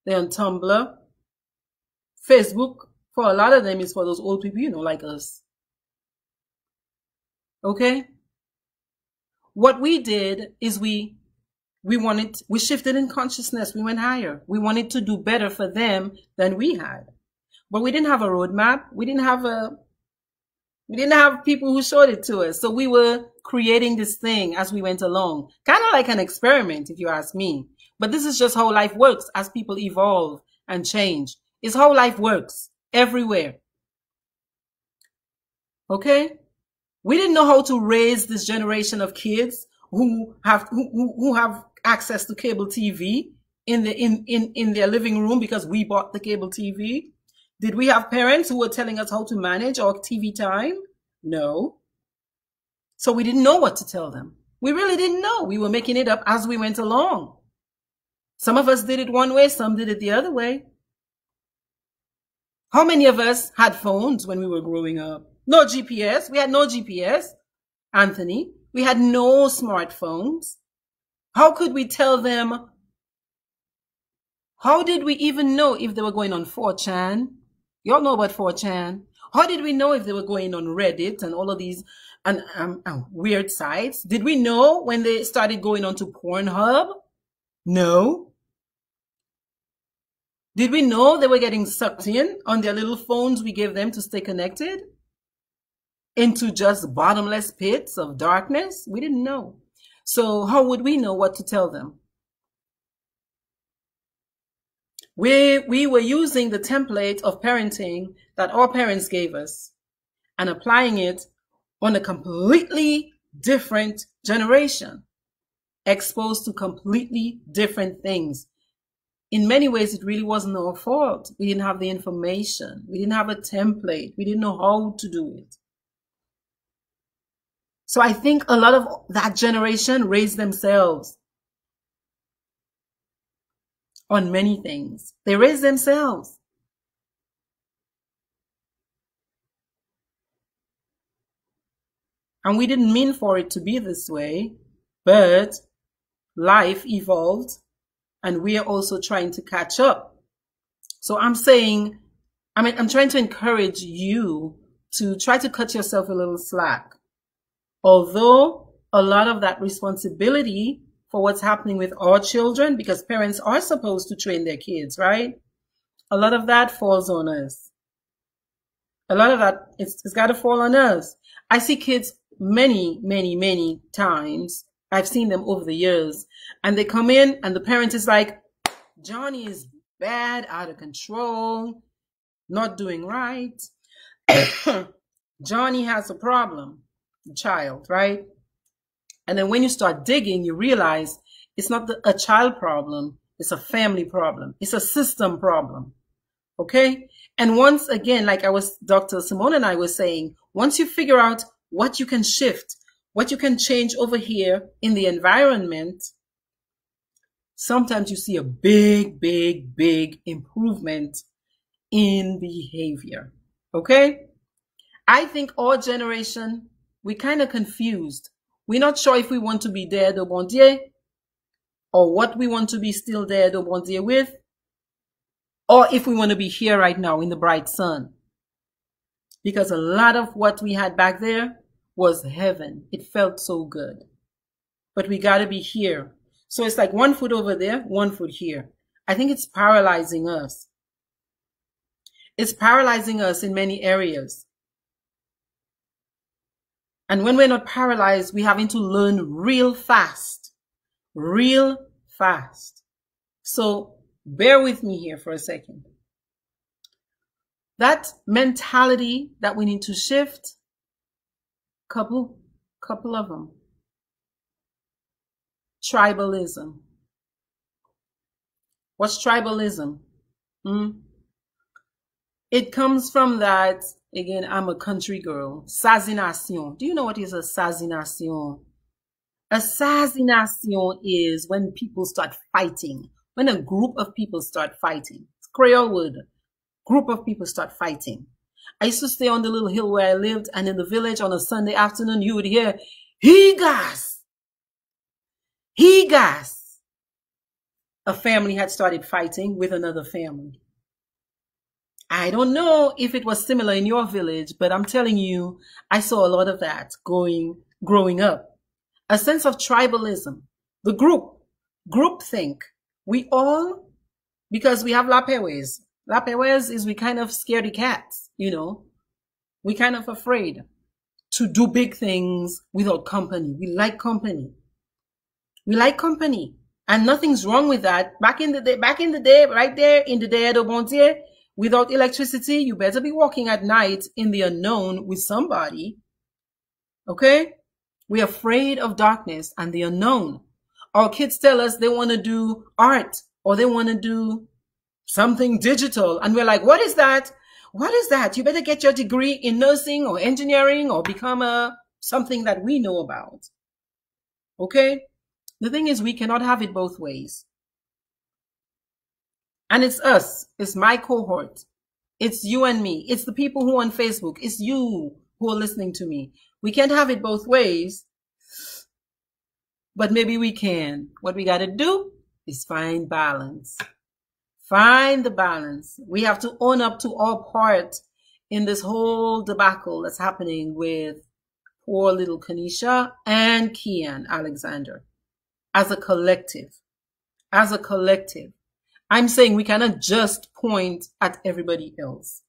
they're on Tumblr. Facebook, for a lot of them, is for those old people, you know, like us. Okay? What we did is we we wanted we shifted in consciousness we went higher we wanted to do better for them than we had but we didn't have a roadmap we didn't have a we didn't have people who showed it to us. So we were creating this thing as we went along, kind of like an experiment, if you ask me. But this is just how life works as people evolve and change. It's how life works everywhere. Okay? We didn't know how to raise this generation of kids who have who, who have access to cable TV in the in, in in their living room because we bought the cable TV. Did we have parents who were telling us how to manage our TV time? No. So we didn't know what to tell them. We really didn't know. We were making it up as we went along. Some of us did it one way, some did it the other way. How many of us had phones when we were growing up? No GPS. We had no GPS, Anthony. We had no smartphones. How could we tell them? How did we even know if they were going on 4chan? Y'all know about 4chan. How did we know if they were going on Reddit and all of these and um, um, weird sites? Did we know when they started going on to Pornhub? No. Did we know they were getting sucked in on their little phones we gave them to stay connected? Into just bottomless pits of darkness? We didn't know. So how would we know what to tell them? We, we were using the template of parenting that our parents gave us and applying it on a completely different generation, exposed to completely different things. In many ways, it really wasn't our fault. We didn't have the information. We didn't have a template. We didn't know how to do it. So I think a lot of that generation raised themselves on many things. They raise themselves. And we didn't mean for it to be this way, but life evolved and we are also trying to catch up. So I'm saying, I mean, I'm trying to encourage you to try to cut yourself a little slack. Although a lot of that responsibility for what's happening with our children because parents are supposed to train their kids, right? A lot of that falls on us. A lot of that, it's, it's got to fall on us. I see kids many, many, many times. I've seen them over the years and they come in and the parent is like, Johnny is bad, out of control, not doing right. *coughs* Johnny has a problem, child, right? And then when you start digging, you realize it's not the, a child problem. It's a family problem. It's a system problem. Okay. And once again, like I was, Dr. Simone and I were saying, once you figure out what you can shift, what you can change over here in the environment, sometimes you see a big, big, big improvement in behavior. Okay. I think our generation, we kind of confused we're not sure if we want to be there, the bon Dieu, or what we want to be still there, the bon Dieu with, or if we want to be here right now in the bright sun. Because a lot of what we had back there was heaven. It felt so good. But we got to be here. So it's like one foot over there, one foot here. I think it's paralyzing us. It's paralyzing us in many areas. And when we're not paralyzed, we're having to learn real fast, real fast. So bear with me here for a second. That mentality that we need to shift, couple, couple of them. Tribalism. What's tribalism? Hmm? It comes from that Again, I'm a country girl. Sazination. Do you know what is a sazination? A sazination is when people start fighting. When a group of people start fighting. It's Creole word. Group of people start fighting. I used to stay on the little hill where I lived, and in the village on a Sunday afternoon, you would hear, he gas, he gas. A family had started fighting with another family. I don't know if it was similar in your village, but I'm telling you, I saw a lot of that going, growing up. A sense of tribalism, the group, group think. We all, because we have lapewes. Lapewes is we kind of scaredy cats, you know. We kind of afraid to do big things without company. We like company. We like company. And nothing's wrong with that. Back in the day, back in the day, right there in the day of Bontier, Without electricity, you better be walking at night in the unknown with somebody. Okay? We're afraid of darkness and the unknown. Our kids tell us they want to do art or they want to do something digital. And we're like, what is that? What is that? You better get your degree in nursing or engineering or become a something that we know about. Okay? The thing is, we cannot have it both ways. And it's us, it's my cohort, it's you and me, it's the people who are on Facebook, it's you who are listening to me. We can't have it both ways, but maybe we can. What we got to do is find balance. Find the balance. We have to own up to our part in this whole debacle that's happening with poor little Kanisha and Kian Alexander as a collective. As a collective. I'm saying we cannot just point at everybody else.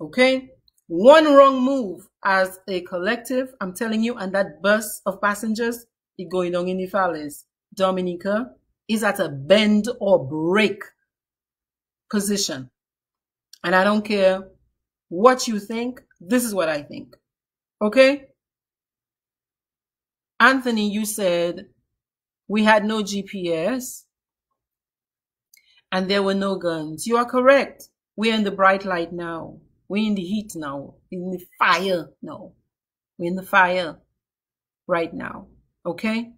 Okay? One wrong move as a collective, I'm telling you, and that bus of passengers is going on in the valleys. Dominica is at a bend or break position. And I don't care what you think. This is what I think. Okay? Anthony, you said we had no GPS and there were no guns. You are correct. We're in the bright light now. We're in the heat now, in the fire now. We're in the fire right now. Okay?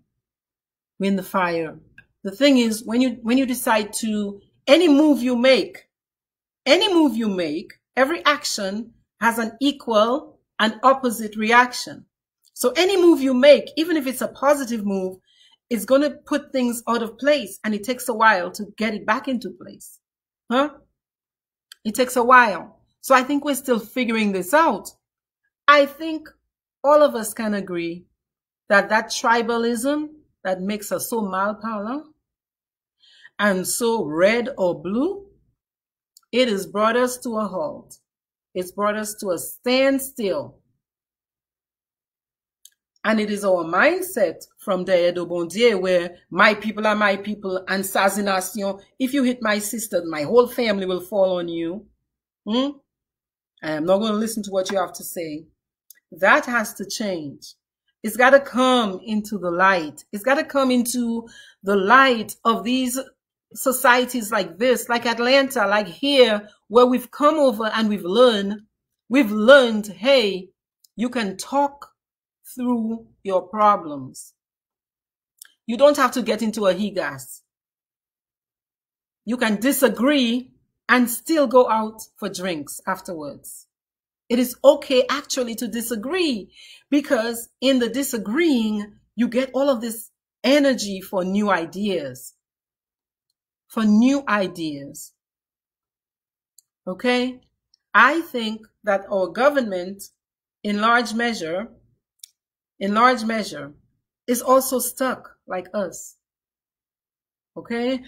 We're in the fire. The thing is, when you when you decide to any move you make, any move you make, every action has an equal and opposite reaction. So any move you make, even if it's a positive move, is going to put things out of place and it takes a while to get it back into place. Huh? It takes a while. So I think we're still figuring this out. I think all of us can agree that that tribalism that makes us so malpala and so red or blue, it has brought us to a halt. It's brought us to a standstill. And it is our mindset from the Edo Bondier where my people are my people and Sazination, if you hit my sister, my whole family will fall on you. Hmm? I am not going to listen to what you have to say. That has to change. It's got to come into the light. It's got to come into the light of these societies like this, like Atlanta, like here, where we've come over and we've learned, we've learned, hey, you can talk through your problems. You don't have to get into a higas. You can disagree and still go out for drinks afterwards. It is okay actually to disagree because in the disagreeing, you get all of this energy for new ideas, for new ideas. Okay? I think that our government, in large measure, in large measure, is also stuck like us. Okay?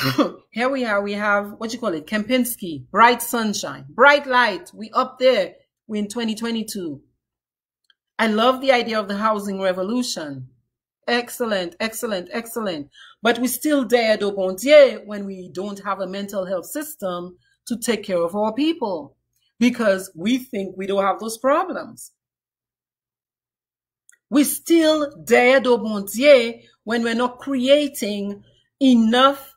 *coughs* Here we are. We have, what you call it? Kempinski. Bright sunshine. Bright light. We up there. We in 2022. I love the idea of the housing revolution. Excellent, excellent, excellent. But we still dare do bontier when we don't have a mental health system to take care of our people because we think we don't have those problems. We still dare do bontier when we're not creating enough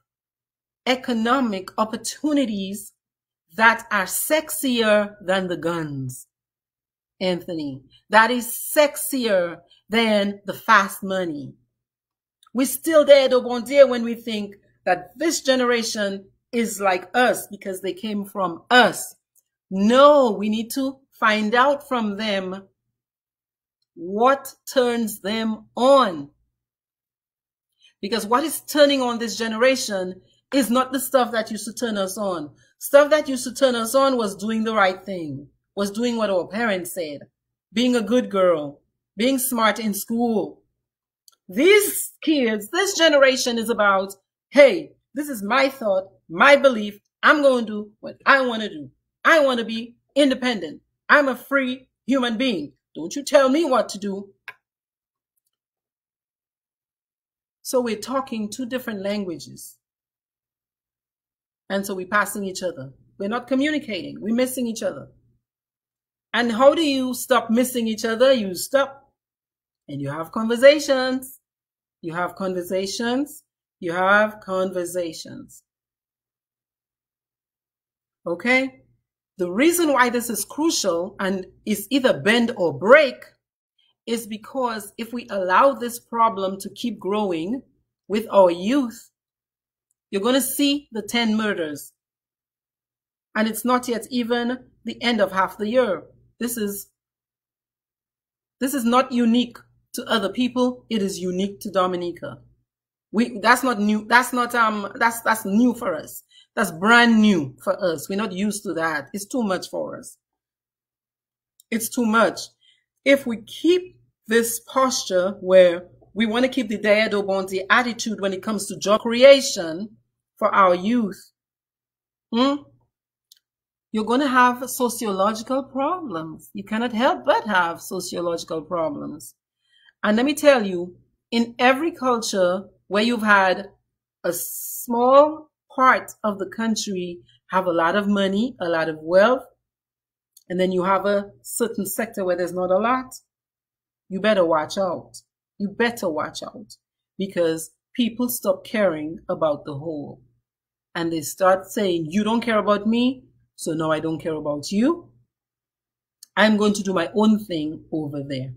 economic opportunities that are sexier than the guns, Anthony. That is sexier than the fast money. We still there, though, bon Dieu, when we think that this generation is like us because they came from us. No, we need to find out from them what turns them on. Because what is turning on this generation is not the stuff that used to turn us on. Stuff that used to turn us on was doing the right thing, was doing what our parents said, being a good girl, being smart in school. These kids, this generation is about, hey, this is my thought, my belief. I'm going to do what I want to do. I want to be independent. I'm a free human being. Don't you tell me what to do. So we're talking two different languages. And so we're passing each other. We're not communicating. We're missing each other. And how do you stop missing each other? You stop and you have conversations. You have conversations. You have conversations. Okay? The reason why this is crucial and is either bend or break is because if we allow this problem to keep growing with our youth, you're going to see the 10 murders. And it's not yet even the end of half the year. This is this is not unique to other people. It is unique to Dominica. We that's not new. That's not um that's that's new for us. That's brand new for us. We're not used to that. It's too much for us. It's too much. If we keep this posture where we want to keep the Day de Bon Dieu attitude when it comes to job creation for our youth, hmm, you're going to have sociological problems. You cannot help but have sociological problems. And let me tell you, in every culture where you've had a small part of the country have a lot of money, a lot of wealth, and then you have a certain sector where there's not a lot, you better watch out. You better watch out because people stop caring about the whole and they start saying, You don't care about me, so now I don't care about you. I'm going to do my own thing over there.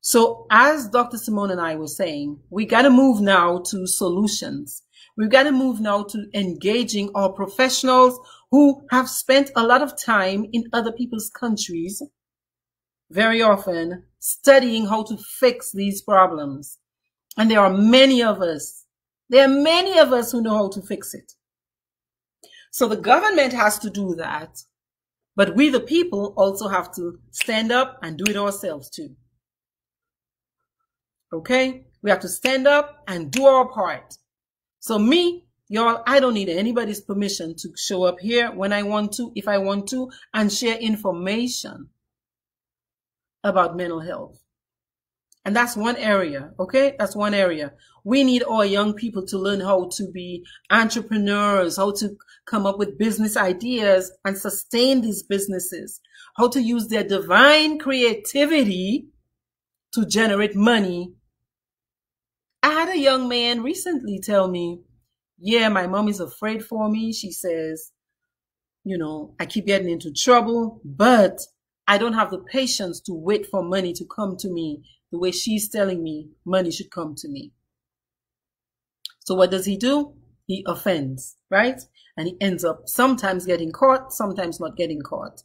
So as Dr. Simone and I were saying, we got to move now to solutions. We've got to move now to engaging our professionals who have spent a lot of time in other people's countries, very often studying how to fix these problems. And there are many of us, there are many of us who know how to fix it. So the government has to do that. But we, the people, also have to stand up and do it ourselves too. Okay? We have to stand up and do our part. So me, y'all, I don't need anybody's permission to show up here when I want to, if I want to, and share information about mental health. And that's one area, okay? That's one area. We need our young people to learn how to be entrepreneurs, how to come up with business ideas and sustain these businesses, how to use their divine creativity to generate money. Had a young man recently tell me, yeah, my mom is afraid for me. She says, you know, I keep getting into trouble, but I don't have the patience to wait for money to come to me the way she's telling me money should come to me. So what does he do? He offends, right? And he ends up sometimes getting caught, sometimes not getting caught.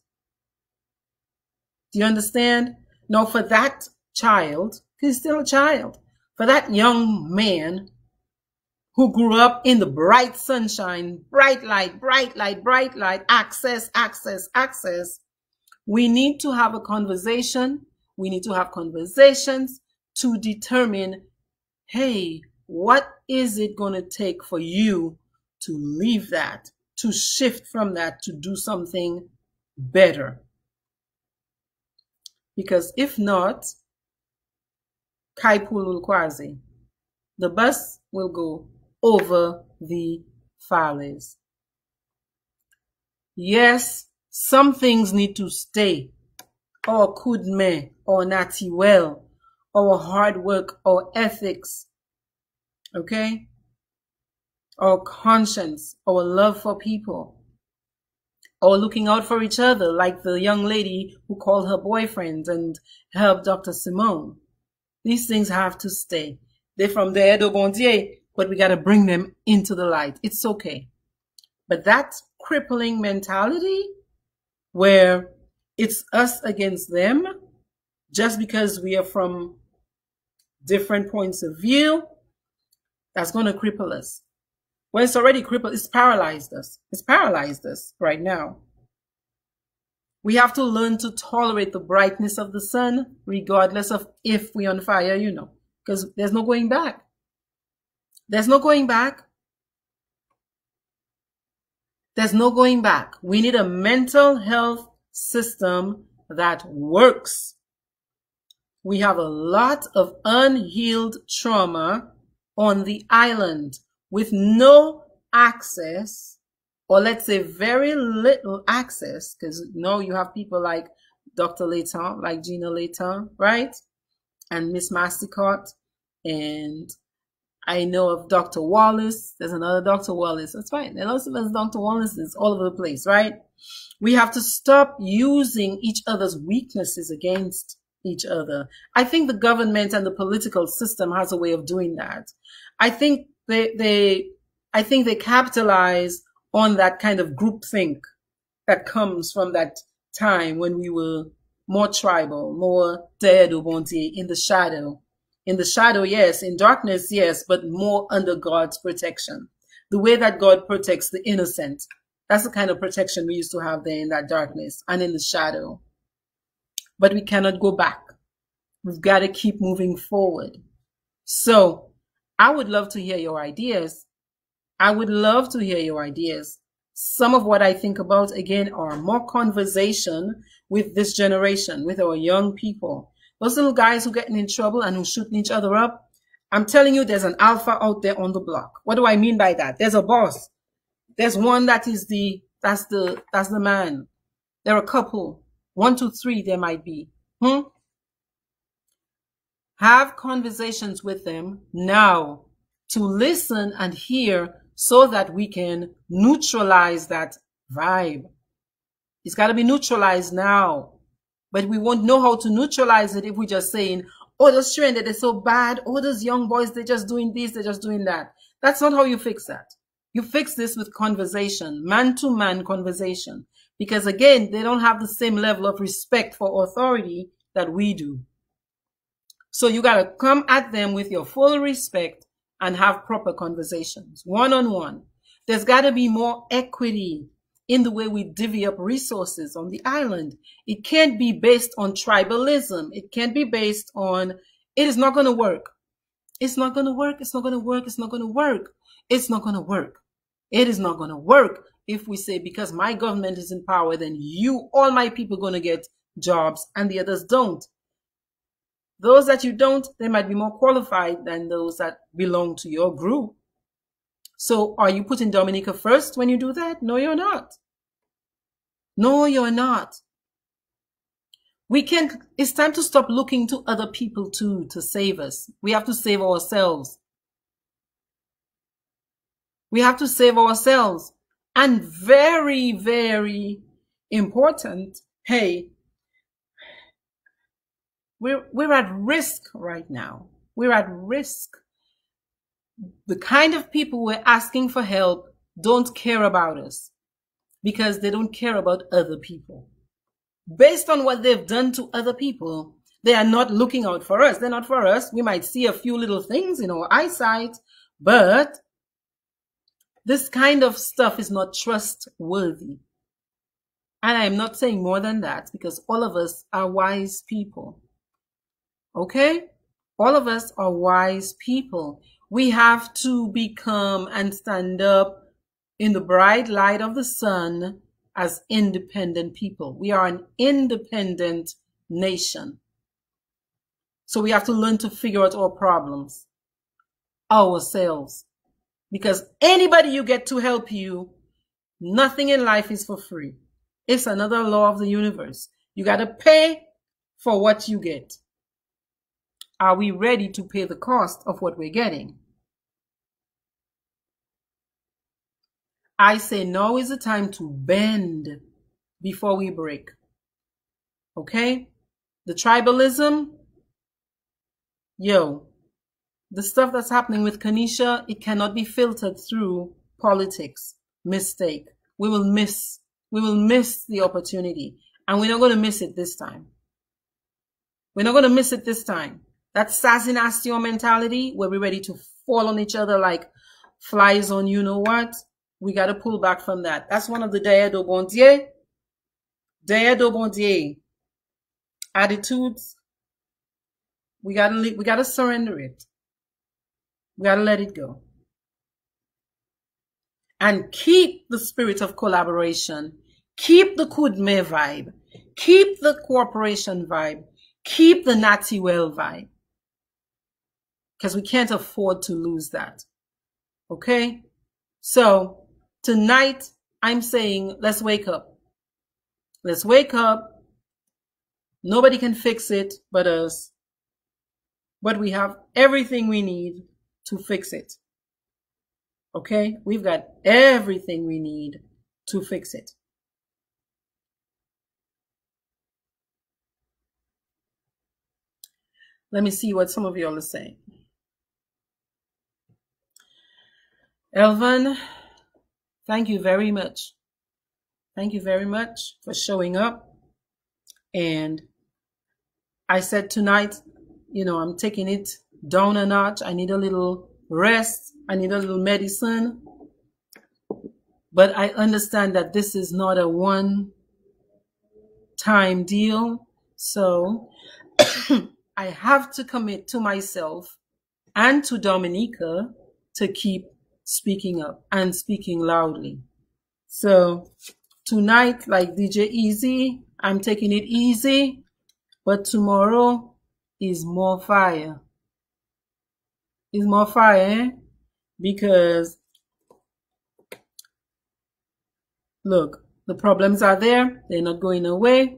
Do you understand? Now, for that child, he's still a child. For that young man who grew up in the bright sunshine, bright light, bright light, bright light, access, access, access, we need to have a conversation. We need to have conversations to determine, hey, what is it going to take for you to leave that, to shift from that, to do something better? Because if not, Kaipulul Kwazi, the bus will go over the valleys. Yes, some things need to stay. Our koudmen, our nati well, our hard work, our ethics, okay? Our conscience, our love for people, or looking out for each other, like the young lady who called her boyfriend and helped Dr. Simone. These things have to stay. They're from the Edo Bondier, but we got to bring them into the light. It's okay. But that crippling mentality where it's us against them just because we are from different points of view that's going to cripple us well it's already crippled it's paralyzed us it's paralyzed us right now we have to learn to tolerate the brightness of the sun regardless of if we're on fire you know because there's no going back there's no going back there's no going back. We need a mental health system that works. We have a lot of unhealed trauma on the island with no access, or let's say very little access, because know you have people like Dr. Layton, like Gina Layton, right? And Miss Masticott and I know of Dr. Wallace. There's another Dr. Wallace. That's fine. There also there's Dr. Wallaces all over the place, right? We have to stop using each other's weaknesses against each other. I think the government and the political system has a way of doing that. I think they, they, I think they capitalize on that kind of groupthink that comes from that time when we were more tribal, more dead in the shadow. In the shadow, yes. In darkness, yes, but more under God's protection. The way that God protects the innocent. That's the kind of protection we used to have there in that darkness and in the shadow. But we cannot go back. We've got to keep moving forward. So I would love to hear your ideas. I would love to hear your ideas. Some of what I think about again are more conversation with this generation, with our young people. Those little guys who getting in trouble and who shooting each other up. I'm telling you, there's an alpha out there on the block. What do I mean by that? There's a boss. There's one that is the, that's the, that's the man. There are a couple. One, two, three, there might be. Hmm? Have conversations with them now to listen and hear so that we can neutralize that vibe. It's got to be neutralized now. But we won't know how to neutralize it if we're just saying, oh, those children, they're so bad. Oh, those young boys, they're just doing this, they're just doing that. That's not how you fix that. You fix this with conversation, man to man conversation. Because again, they don't have the same level of respect for authority that we do. So you got to come at them with your full respect and have proper conversations, one on one. There's got to be more equity in the way we divvy up resources on the island. It can't be based on tribalism. It can't be based on, it is not going to work. It's not going to work. It's not going to work. It's not going to work. It's not going to work. It is not going to work if we say, because my government is in power, then you, all my people, going to get jobs and the others don't. Those that you don't, they might be more qualified than those that belong to your group. So are you putting Dominica first when you do that? No, you're not. No, you're not. We can, it's time to stop looking to other people too to save us. We have to save ourselves. We have to save ourselves. And very, very important, hey, we're, we're at risk right now. We're at risk. The kind of people we're asking for help don't care about us because they don't care about other people. Based on what they've done to other people, they are not looking out for us. They're not for us. We might see a few little things in our eyesight, but this kind of stuff is not trustworthy. And I'm not saying more than that because all of us are wise people. Okay? All of us are wise people. We have to become and stand up in the bright light of the sun as independent people. We are an independent nation. So we have to learn to figure out our problems ourselves. Because anybody you get to help you, nothing in life is for free. It's another law of the universe. You got to pay for what you get. Are we ready to pay the cost of what we're getting? I say now is the time to bend before we break. Okay? The tribalism, yo, the stuff that's happening with Kanisha, it cannot be filtered through politics. Mistake. We will miss, we will miss the opportunity. And we're not going to miss it this time. We're not going to miss it this time. That sassy nasty mentality where we're ready to fall on each other like flies on you know what? We got to pull back from that. That's one of the Day de Bon Dieu. Daya Dobondier attitudes. We gotta we gotta surrender it. We gotta let it go. And keep the spirit of collaboration. Keep the Koudmen vibe. Keep the cooperation vibe. Keep the Natiwell vibe because we can't afford to lose that. Okay? So tonight, I'm saying, let's wake up. Let's wake up. Nobody can fix it but us. But we have everything we need to fix it. Okay? We've got everything we need to fix it. Let me see what some of y'all are saying. Elvan, thank you very much. Thank you very much for showing up. And I said tonight, you know, I'm taking it down a notch. I need a little rest. I need a little medicine. But I understand that this is not a one time deal. So *coughs* I have to commit to myself and to Dominica to keep speaking up and speaking loudly. So tonight, like DJ Easy, I'm taking it easy, but tomorrow is more fire. Is more fire, eh? Because look, the problems are there, they're not going away.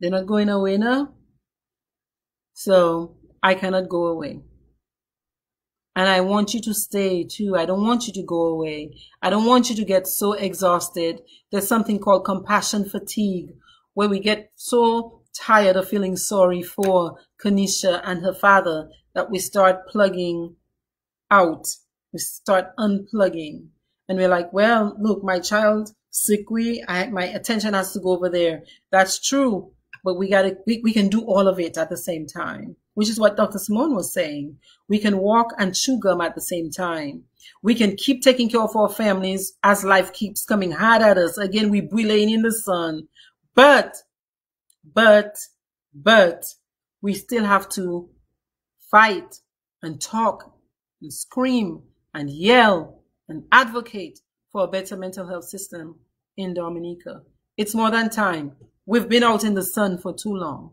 They're not going away now. So I cannot go away. And I want you to stay too. I don't want you to go away. I don't want you to get so exhausted. There's something called compassion fatigue where we get so tired of feeling sorry for Kanisha and her father that we start plugging out. We start unplugging. And we're like, well, look, my child, sickly, I, my attention has to go over there. That's true. But we gotta, we, we can do all of it at the same time which is what Dr. Simone was saying. We can walk and chew gum at the same time. We can keep taking care of our families as life keeps coming hard at us. Again, we laying in the sun. But, but, but we still have to fight and talk and scream and yell and advocate for a better mental health system in Dominica. It's more than time. We've been out in the sun for too long.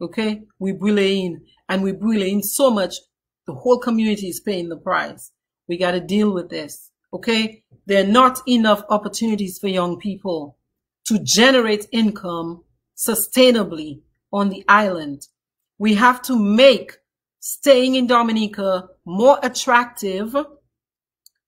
Okay, we in and we in so much, the whole community is paying the price. We got to deal with this. Okay, there are not enough opportunities for young people to generate income sustainably on the island. We have to make staying in Dominica more attractive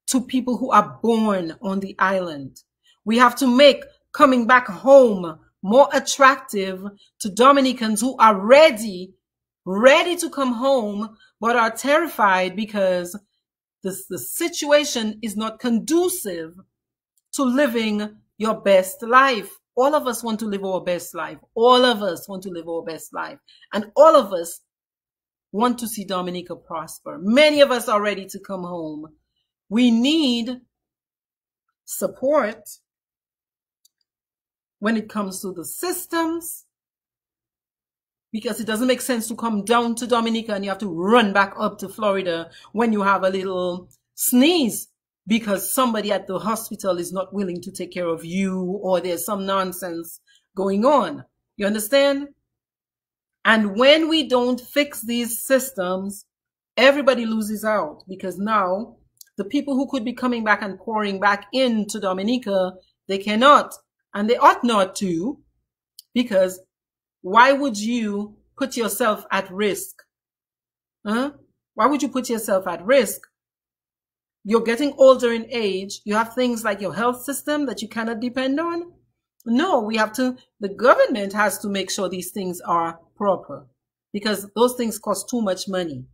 to people who are born on the island. We have to make coming back home more attractive to Dominicans who are ready, ready to come home, but are terrified because the, the situation is not conducive to living your best life. All of us want to live our best life. All of us want to live our best life. And all of us want to see Dominica prosper. Many of us are ready to come home. We need support when it comes to the systems because it doesn't make sense to come down to Dominica and you have to run back up to Florida when you have a little sneeze because somebody at the hospital is not willing to take care of you or there's some nonsense going on. You understand? And when we don't fix these systems, everybody loses out because now the people who could be coming back and pouring back into Dominica, they cannot and they ought not to, because why would you put yourself at risk? Huh? Why would you put yourself at risk? You're getting older in age. You have things like your health system that you cannot depend on. No, we have to, the government has to make sure these things are proper because those things cost too much money.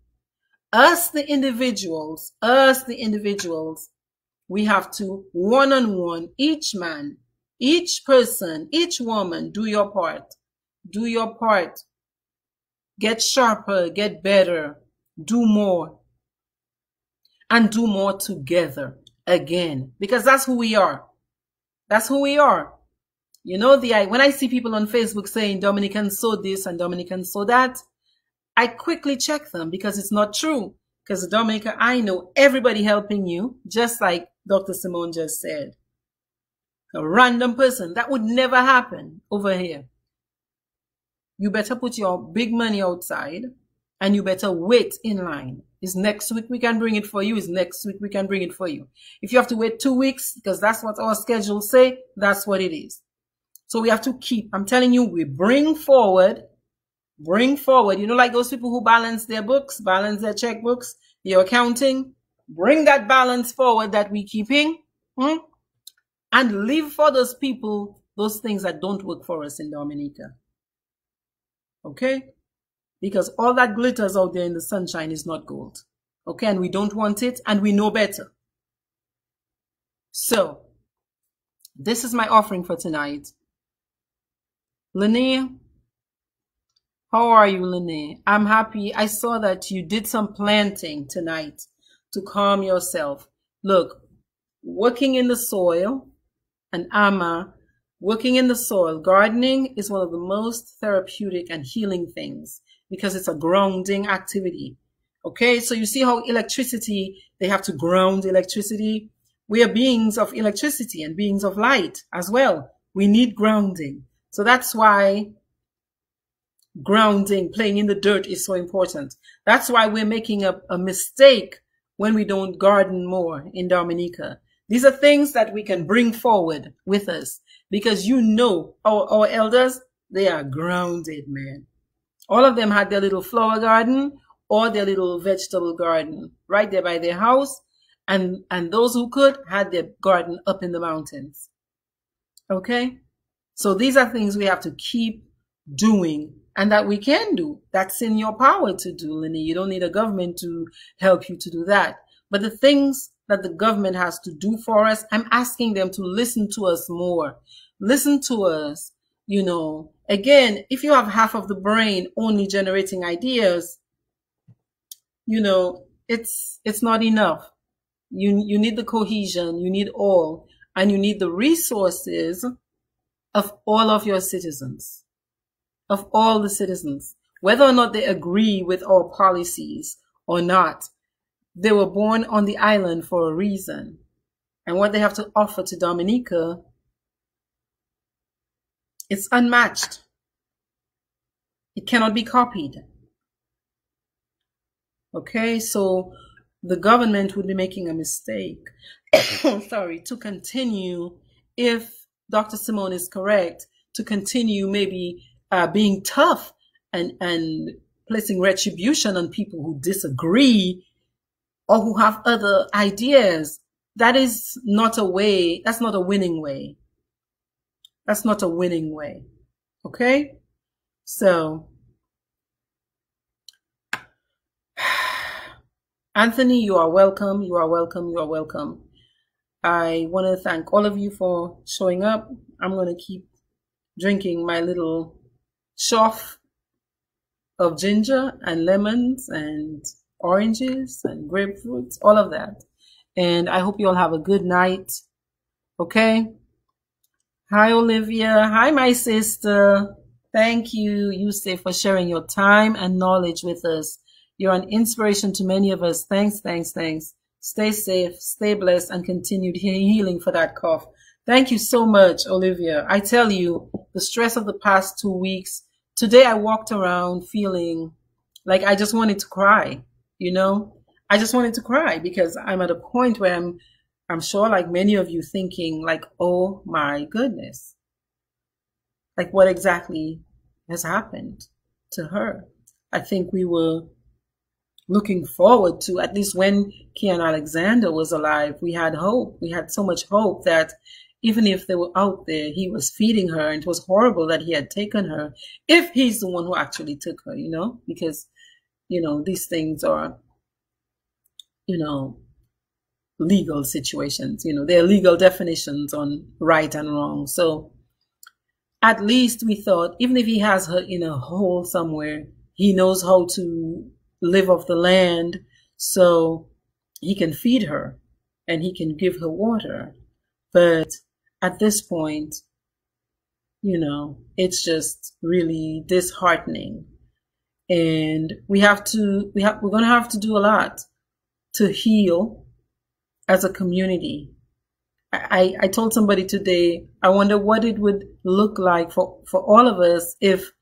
Us, the individuals, us, the individuals, we have to one on one, each man each person, each woman, do your part. Do your part. Get sharper, get better, do more. And do more together again. Because that's who we are. That's who we are. You know, the I, when I see people on Facebook saying Dominican saw this and Dominican saw that, I quickly check them because it's not true. Because Dominica, I know everybody helping you, just like Dr. Simone just said a random person. That would never happen over here. You better put your big money outside and you better wait in line. Is next week we can bring it for you. Is next week we can bring it for you. If you have to wait two weeks because that's what our schedules say, that's what it is. So we have to keep, I'm telling you, we bring forward, bring forward, you know, like those people who balance their books, balance their checkbooks, your accounting, bring that balance forward that we keeping. Hmm? And leave for those people those things that don't work for us in Dominica. Okay? because all that glitters out there in the sunshine is not gold. Okay, and we don't want it, and we know better. So, this is my offering for tonight. Lene, how are you, Lene? I'm happy. I saw that you did some planting tonight to calm yourself. Look, working in the soil, and Ama, working in the soil, gardening is one of the most therapeutic and healing things because it's a grounding activity. Okay, so you see how electricity, they have to ground electricity. We are beings of electricity and beings of light as well. We need grounding. So that's why grounding, playing in the dirt is so important. That's why we're making a, a mistake when we don't garden more in Dominica. These are things that we can bring forward with us because you know our, our elders, they are grounded, man. All of them had their little flower garden or their little vegetable garden right there by their house. And, and those who could had their garden up in the mountains. Okay. So these are things we have to keep doing and that we can do. That's in your power to do, Lenny. You don't need a government to help you to do that. But the things that the government has to do for us, I'm asking them to listen to us more. Listen to us. You know, again, if you have half of the brain only generating ideas, you know, it's it's not enough. You you need the cohesion, you need all, and you need the resources of all of your citizens of all the citizens, whether or not they agree with our policies or not. They were born on the island for a reason. And what they have to offer to Dominica, it's unmatched. It cannot be copied. Okay, so the government would be making a mistake, *coughs* sorry, to continue, if Dr. Simone is correct, to continue maybe uh, being tough and, and placing retribution on people who disagree or who have other ideas. That is not a way, that's not a winning way. That's not a winning way. Okay? So, *sighs* Anthony, you are welcome. You are welcome. You are welcome. I want to thank all of you for showing up. I'm going to keep drinking my little Shoff of ginger and lemons and oranges and grapefruits, all of that. And I hope you all have a good night. Okay. Hi, Olivia. Hi, my sister. Thank you, Yusuf, for sharing your time and knowledge with us. You're an inspiration to many of us. Thanks, thanks, thanks. Stay safe, stay blessed, and continued healing for that cough. Thank you so much, Olivia. I tell you, the stress of the past two weeks today I walked around feeling like I just wanted to cry, you know? I just wanted to cry because I'm at a point where I'm I'm sure like many of you thinking like, "Oh my goodness." Like what exactly has happened to her? I think we were looking forward to at least when Kian Alexander was alive, we had hope. We had so much hope that even if they were out there, he was feeding her, and it was horrible that he had taken her. If he's the one who actually took her, you know, because you know these things are, you know, legal situations. You know, there are legal definitions on right and wrong. So at least we thought, even if he has her in a hole somewhere, he knows how to live off the land, so he can feed her and he can give her water. But at this point, you know, it's just really disheartening. And we have to, we have, we're going to have to do a lot to heal as a community. I, I told somebody today, I wonder what it would look like for, for all of us if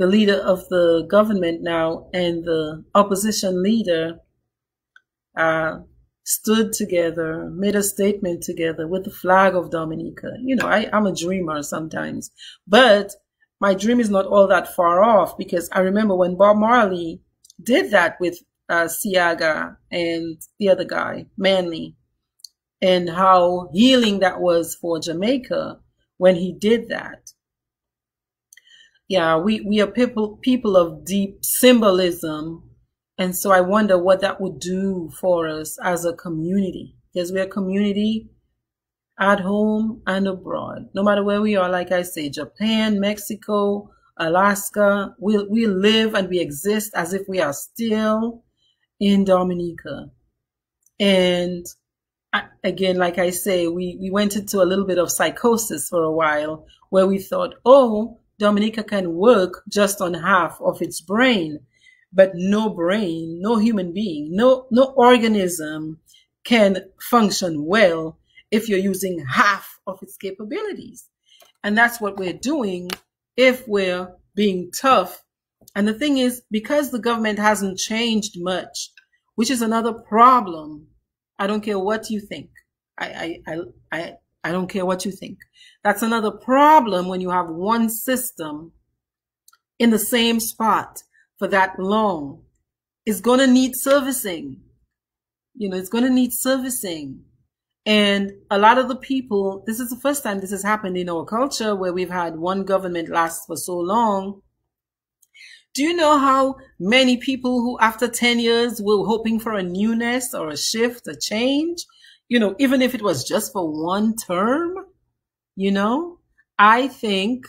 the leader of the government now and the opposition leader uh, stood together, made a statement together with the flag of Dominica. You know, I, I'm a dreamer sometimes, but my dream is not all that far off because I remember when Bob Marley did that with uh, Seaga and the other guy, Manley, and how healing that was for Jamaica when he did that. yeah, we, we are people, people of deep symbolism. And so I wonder what that would do for us as a community because we're a community at home and abroad. No matter where we are, like I say, Japan, Mexico, Alaska, we, we live and we exist as if we are still in Dominica. And again, like I say, we, we went into a little bit of psychosis for a while where we thought, oh, Dominica can work just on half of its brain, but no brain, no human being, no, no organism can function well if you're using half of its capabilities. And that's what we're doing if we're being tough. And the thing is, because the government hasn't changed much, which is another problem. I don't care what you think. I, I, I, I, I don't care what you think. That's another problem when you have one system in the same spot for that long. It's going to need servicing. You know, it's going to need servicing. And a lot of the people, this is the first time this has happened in our culture where we've had one government last for so long. Do you know how many people who after 10 years were hoping for a newness or a shift, a change? You know, even if it was just for one term, you know, I think,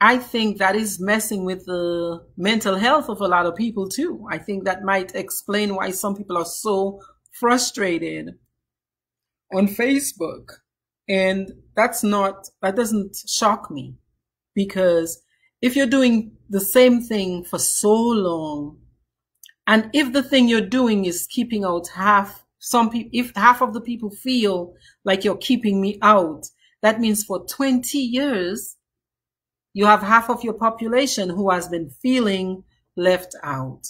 I think that is messing with the mental health of a lot of people too. I think that might explain why some people are so frustrated on Facebook. And that's not, that doesn't shock me because if you're doing the same thing for so long, and if the thing you're doing is keeping out half, some people, if half of the people feel like you're keeping me out, that means for 20 years, you have half of your population who has been feeling left out.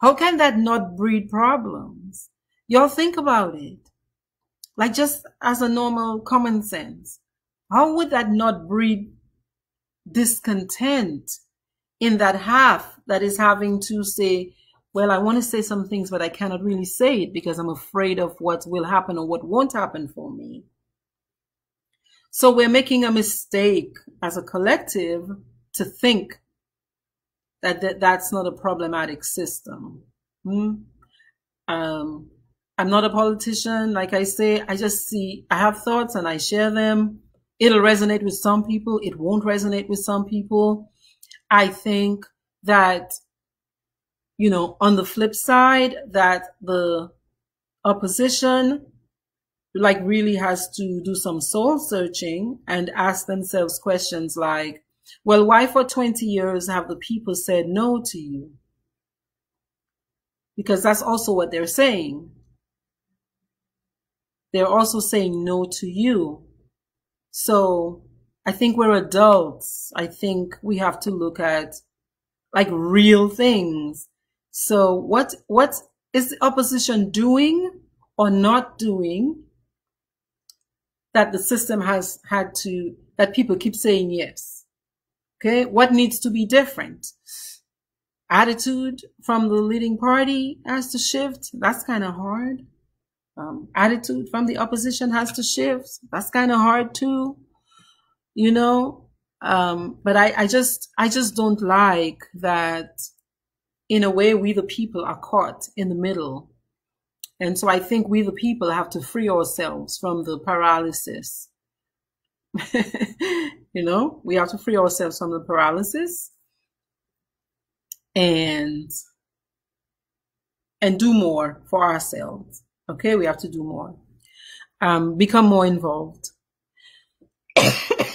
How can that not breed problems? Y'all think about it like just as a normal common sense, how would that not breed discontent in that half that is having to say, well, I want to say some things, but I cannot really say it because I'm afraid of what will happen or what won't happen for me. So we're making a mistake as a collective to think that, that that's not a problematic system. Hmm? Um, I'm not a politician. Like I say, I just see, I have thoughts and I share them. It'll resonate with some people. It won't resonate with some people. I think that, you know, on the flip side, that the opposition like really has to do some soul searching and ask themselves questions like, well, why for 20 years have the people said no to you? Because that's also what they're saying they're also saying no to you. So I think we're adults. I think we have to look at like real things. So what, what is the opposition doing or not doing that the system has had to, that people keep saying yes? Okay. What needs to be different? Attitude from the leading party has to shift. That's kind of hard um, attitude from the opposition has to shift. That's kind of hard too, you know. Um, but I, I just, I just don't like that. In a way, we the people are caught in the middle, and so I think we the people have to free ourselves from the paralysis. *laughs* you know, we have to free ourselves from the paralysis and and do more for ourselves Okay, we have to do more. Um, become more involved. *coughs*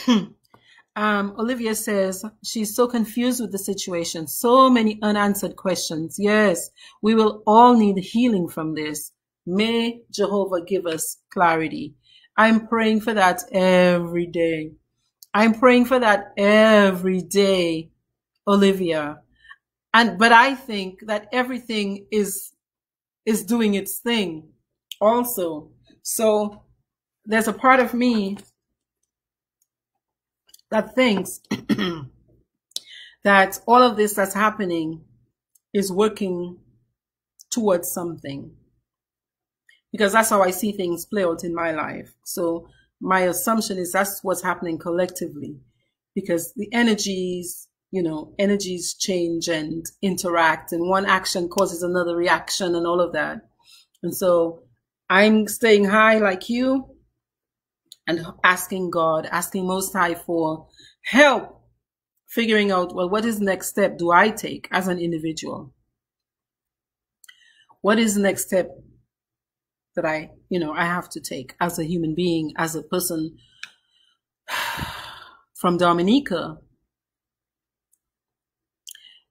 um, Olivia says she's so confused with the situation. So many unanswered questions. Yes, we will all need healing from this. May Jehovah give us clarity. I'm praying for that every day. I'm praying for that every day, Olivia. And, but I think that everything is, is doing its thing also. So there's a part of me that thinks *clears throat* that all of this that's happening is working towards something. Because that's how I see things play out in my life. So my assumption is that's what's happening collectively. because the energies, you know, energies change and interact, and one action causes another reaction and all of that. And so I'm staying high like you and asking God, asking Most High for help figuring out, well, what is the next step do I take as an individual? What is the next step that I, you know, I have to take as a human being, as a person *sighs* from Dominica?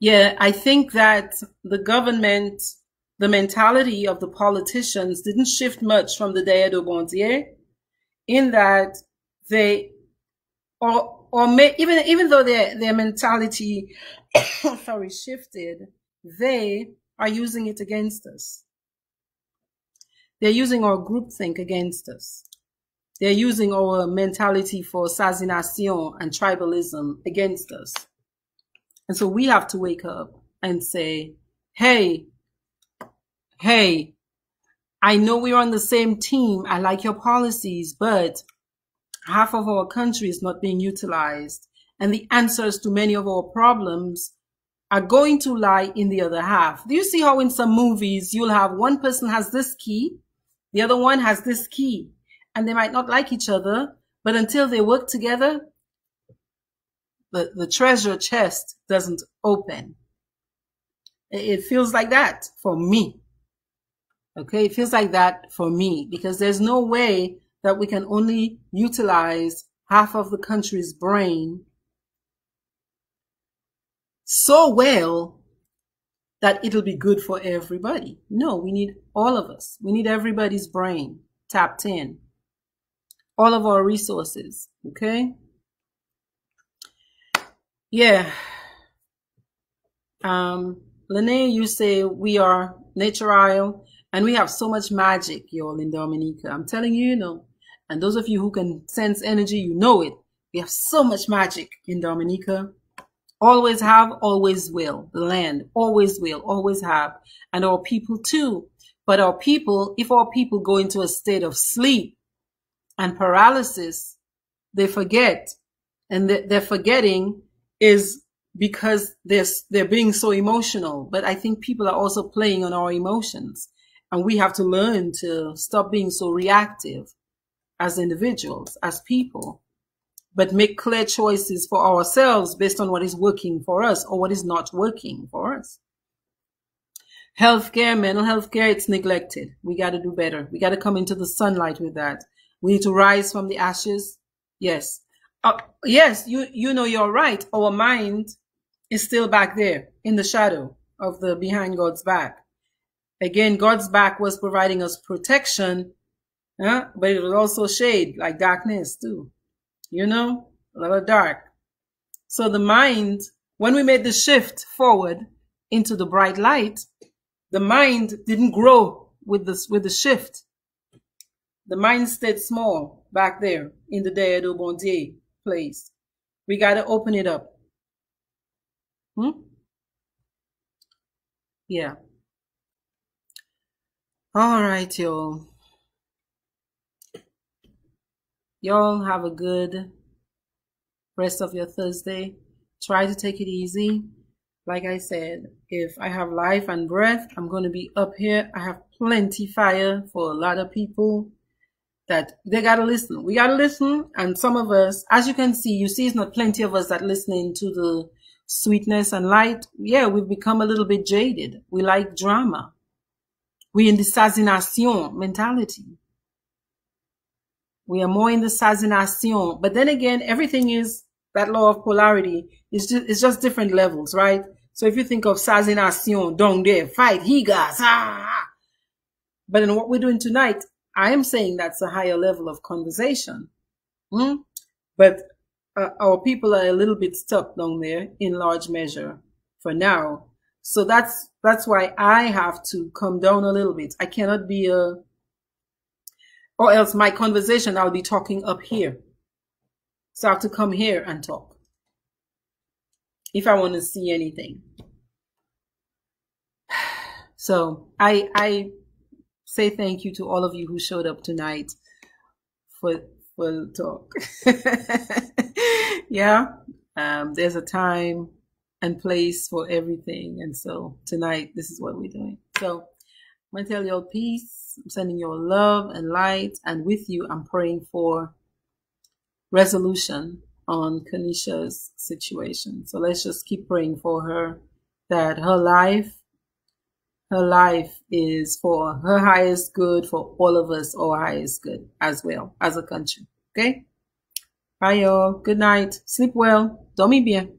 Yeah, I think that the government, the mentality of the politicians didn't shift much from the Day de Bon Dieu in that they, or or may, even even though their their mentality *coughs* sorry shifted they are using it against us. They're using our groupthink against us. They're using our mentality for assassination and tribalism against us. And so we have to wake up and say hey hey i know we're on the same team i like your policies but half of our country is not being utilized, and the answers to many of our problems are going to lie in the other half. Do you see how in some movies you'll have one person has this key, the other one has this key, and they might not like each other, but until they work together, the, the treasure chest doesn't open. It feels like that for me. Okay, it feels like that for me because there's no way that we can only utilize half of the country's brain so well that it'll be good for everybody. No, we need all of us. We need everybody's brain tapped in. All of our resources. Okay? Yeah. Um, Lene, you say we are nature natural and we have so much magic, y'all, in Dominica. I'm telling you, you know, and those of you who can sense energy, you know it. We have so much magic in Dominica. Always have, always will. The land always will, always have. And our people too. But our people, if our people go into a state of sleep and paralysis, they forget. And they're forgetting is because they're, they're being so emotional. But I think people are also playing on our emotions. And we have to learn to stop being so reactive as individuals, as people, but make clear choices for ourselves based on what is working for us or what is not working for us. Healthcare, mental health care, it's neglected. We got to do better. We got to come into the sunlight with that. We need to rise from the ashes. Yes. Uh, yes, you, you know, you're right. Our mind is still back there in the shadow of the behind God's back. Again, God's back was providing us protection yeah, but it was also shade, like darkness too. You know, a lot of dark. So the mind, when we made the shift forward into the bright light, the mind didn't grow with this with the shift. The mind stayed small back there in the Day de Bon Dieu place. We got to open it up. Hmm? Yeah. All right, y'all. Y'all have a good rest of your Thursday. Try to take it easy. Like I said, if I have life and breath, I'm going to be up here. I have plenty fire for a lot of people that they got to listen. We got to listen. And some of us, as you can see, you see, it's not plenty of us that listening to the sweetness and light. Yeah, we've become a little bit jaded. We like drama. We in the assassination mentality. We are more in the assassination. But then again, everything is that law of polarity. It's just, it's just different levels, right? So if you think of assassination, down there, fight, he got, ah. But in what we're doing tonight, I am saying that's a higher level of conversation. Hmm? But uh, our people are a little bit stuck down there in large measure for now. So that's that's why I have to come down a little bit. I cannot be a or else my conversation, I'll be talking up here. So I have to come here and talk. If I want to see anything. *sighs* So I, I say thank you to all of you who showed up tonight for, for the talk. *laughs* yeah. Um, there's a time and place for everything. And so tonight, this is what we're doing. So I'm going to tell you all peace. I'm sending you all love and light. And with you, I'm praying for resolution on Kanisha's situation. So let's just keep praying for her that her life, her life is for her highest good, for all of us, our highest good as well as a country. Okay? Bye, y'all. Good night. Sleep well. Dormez bien.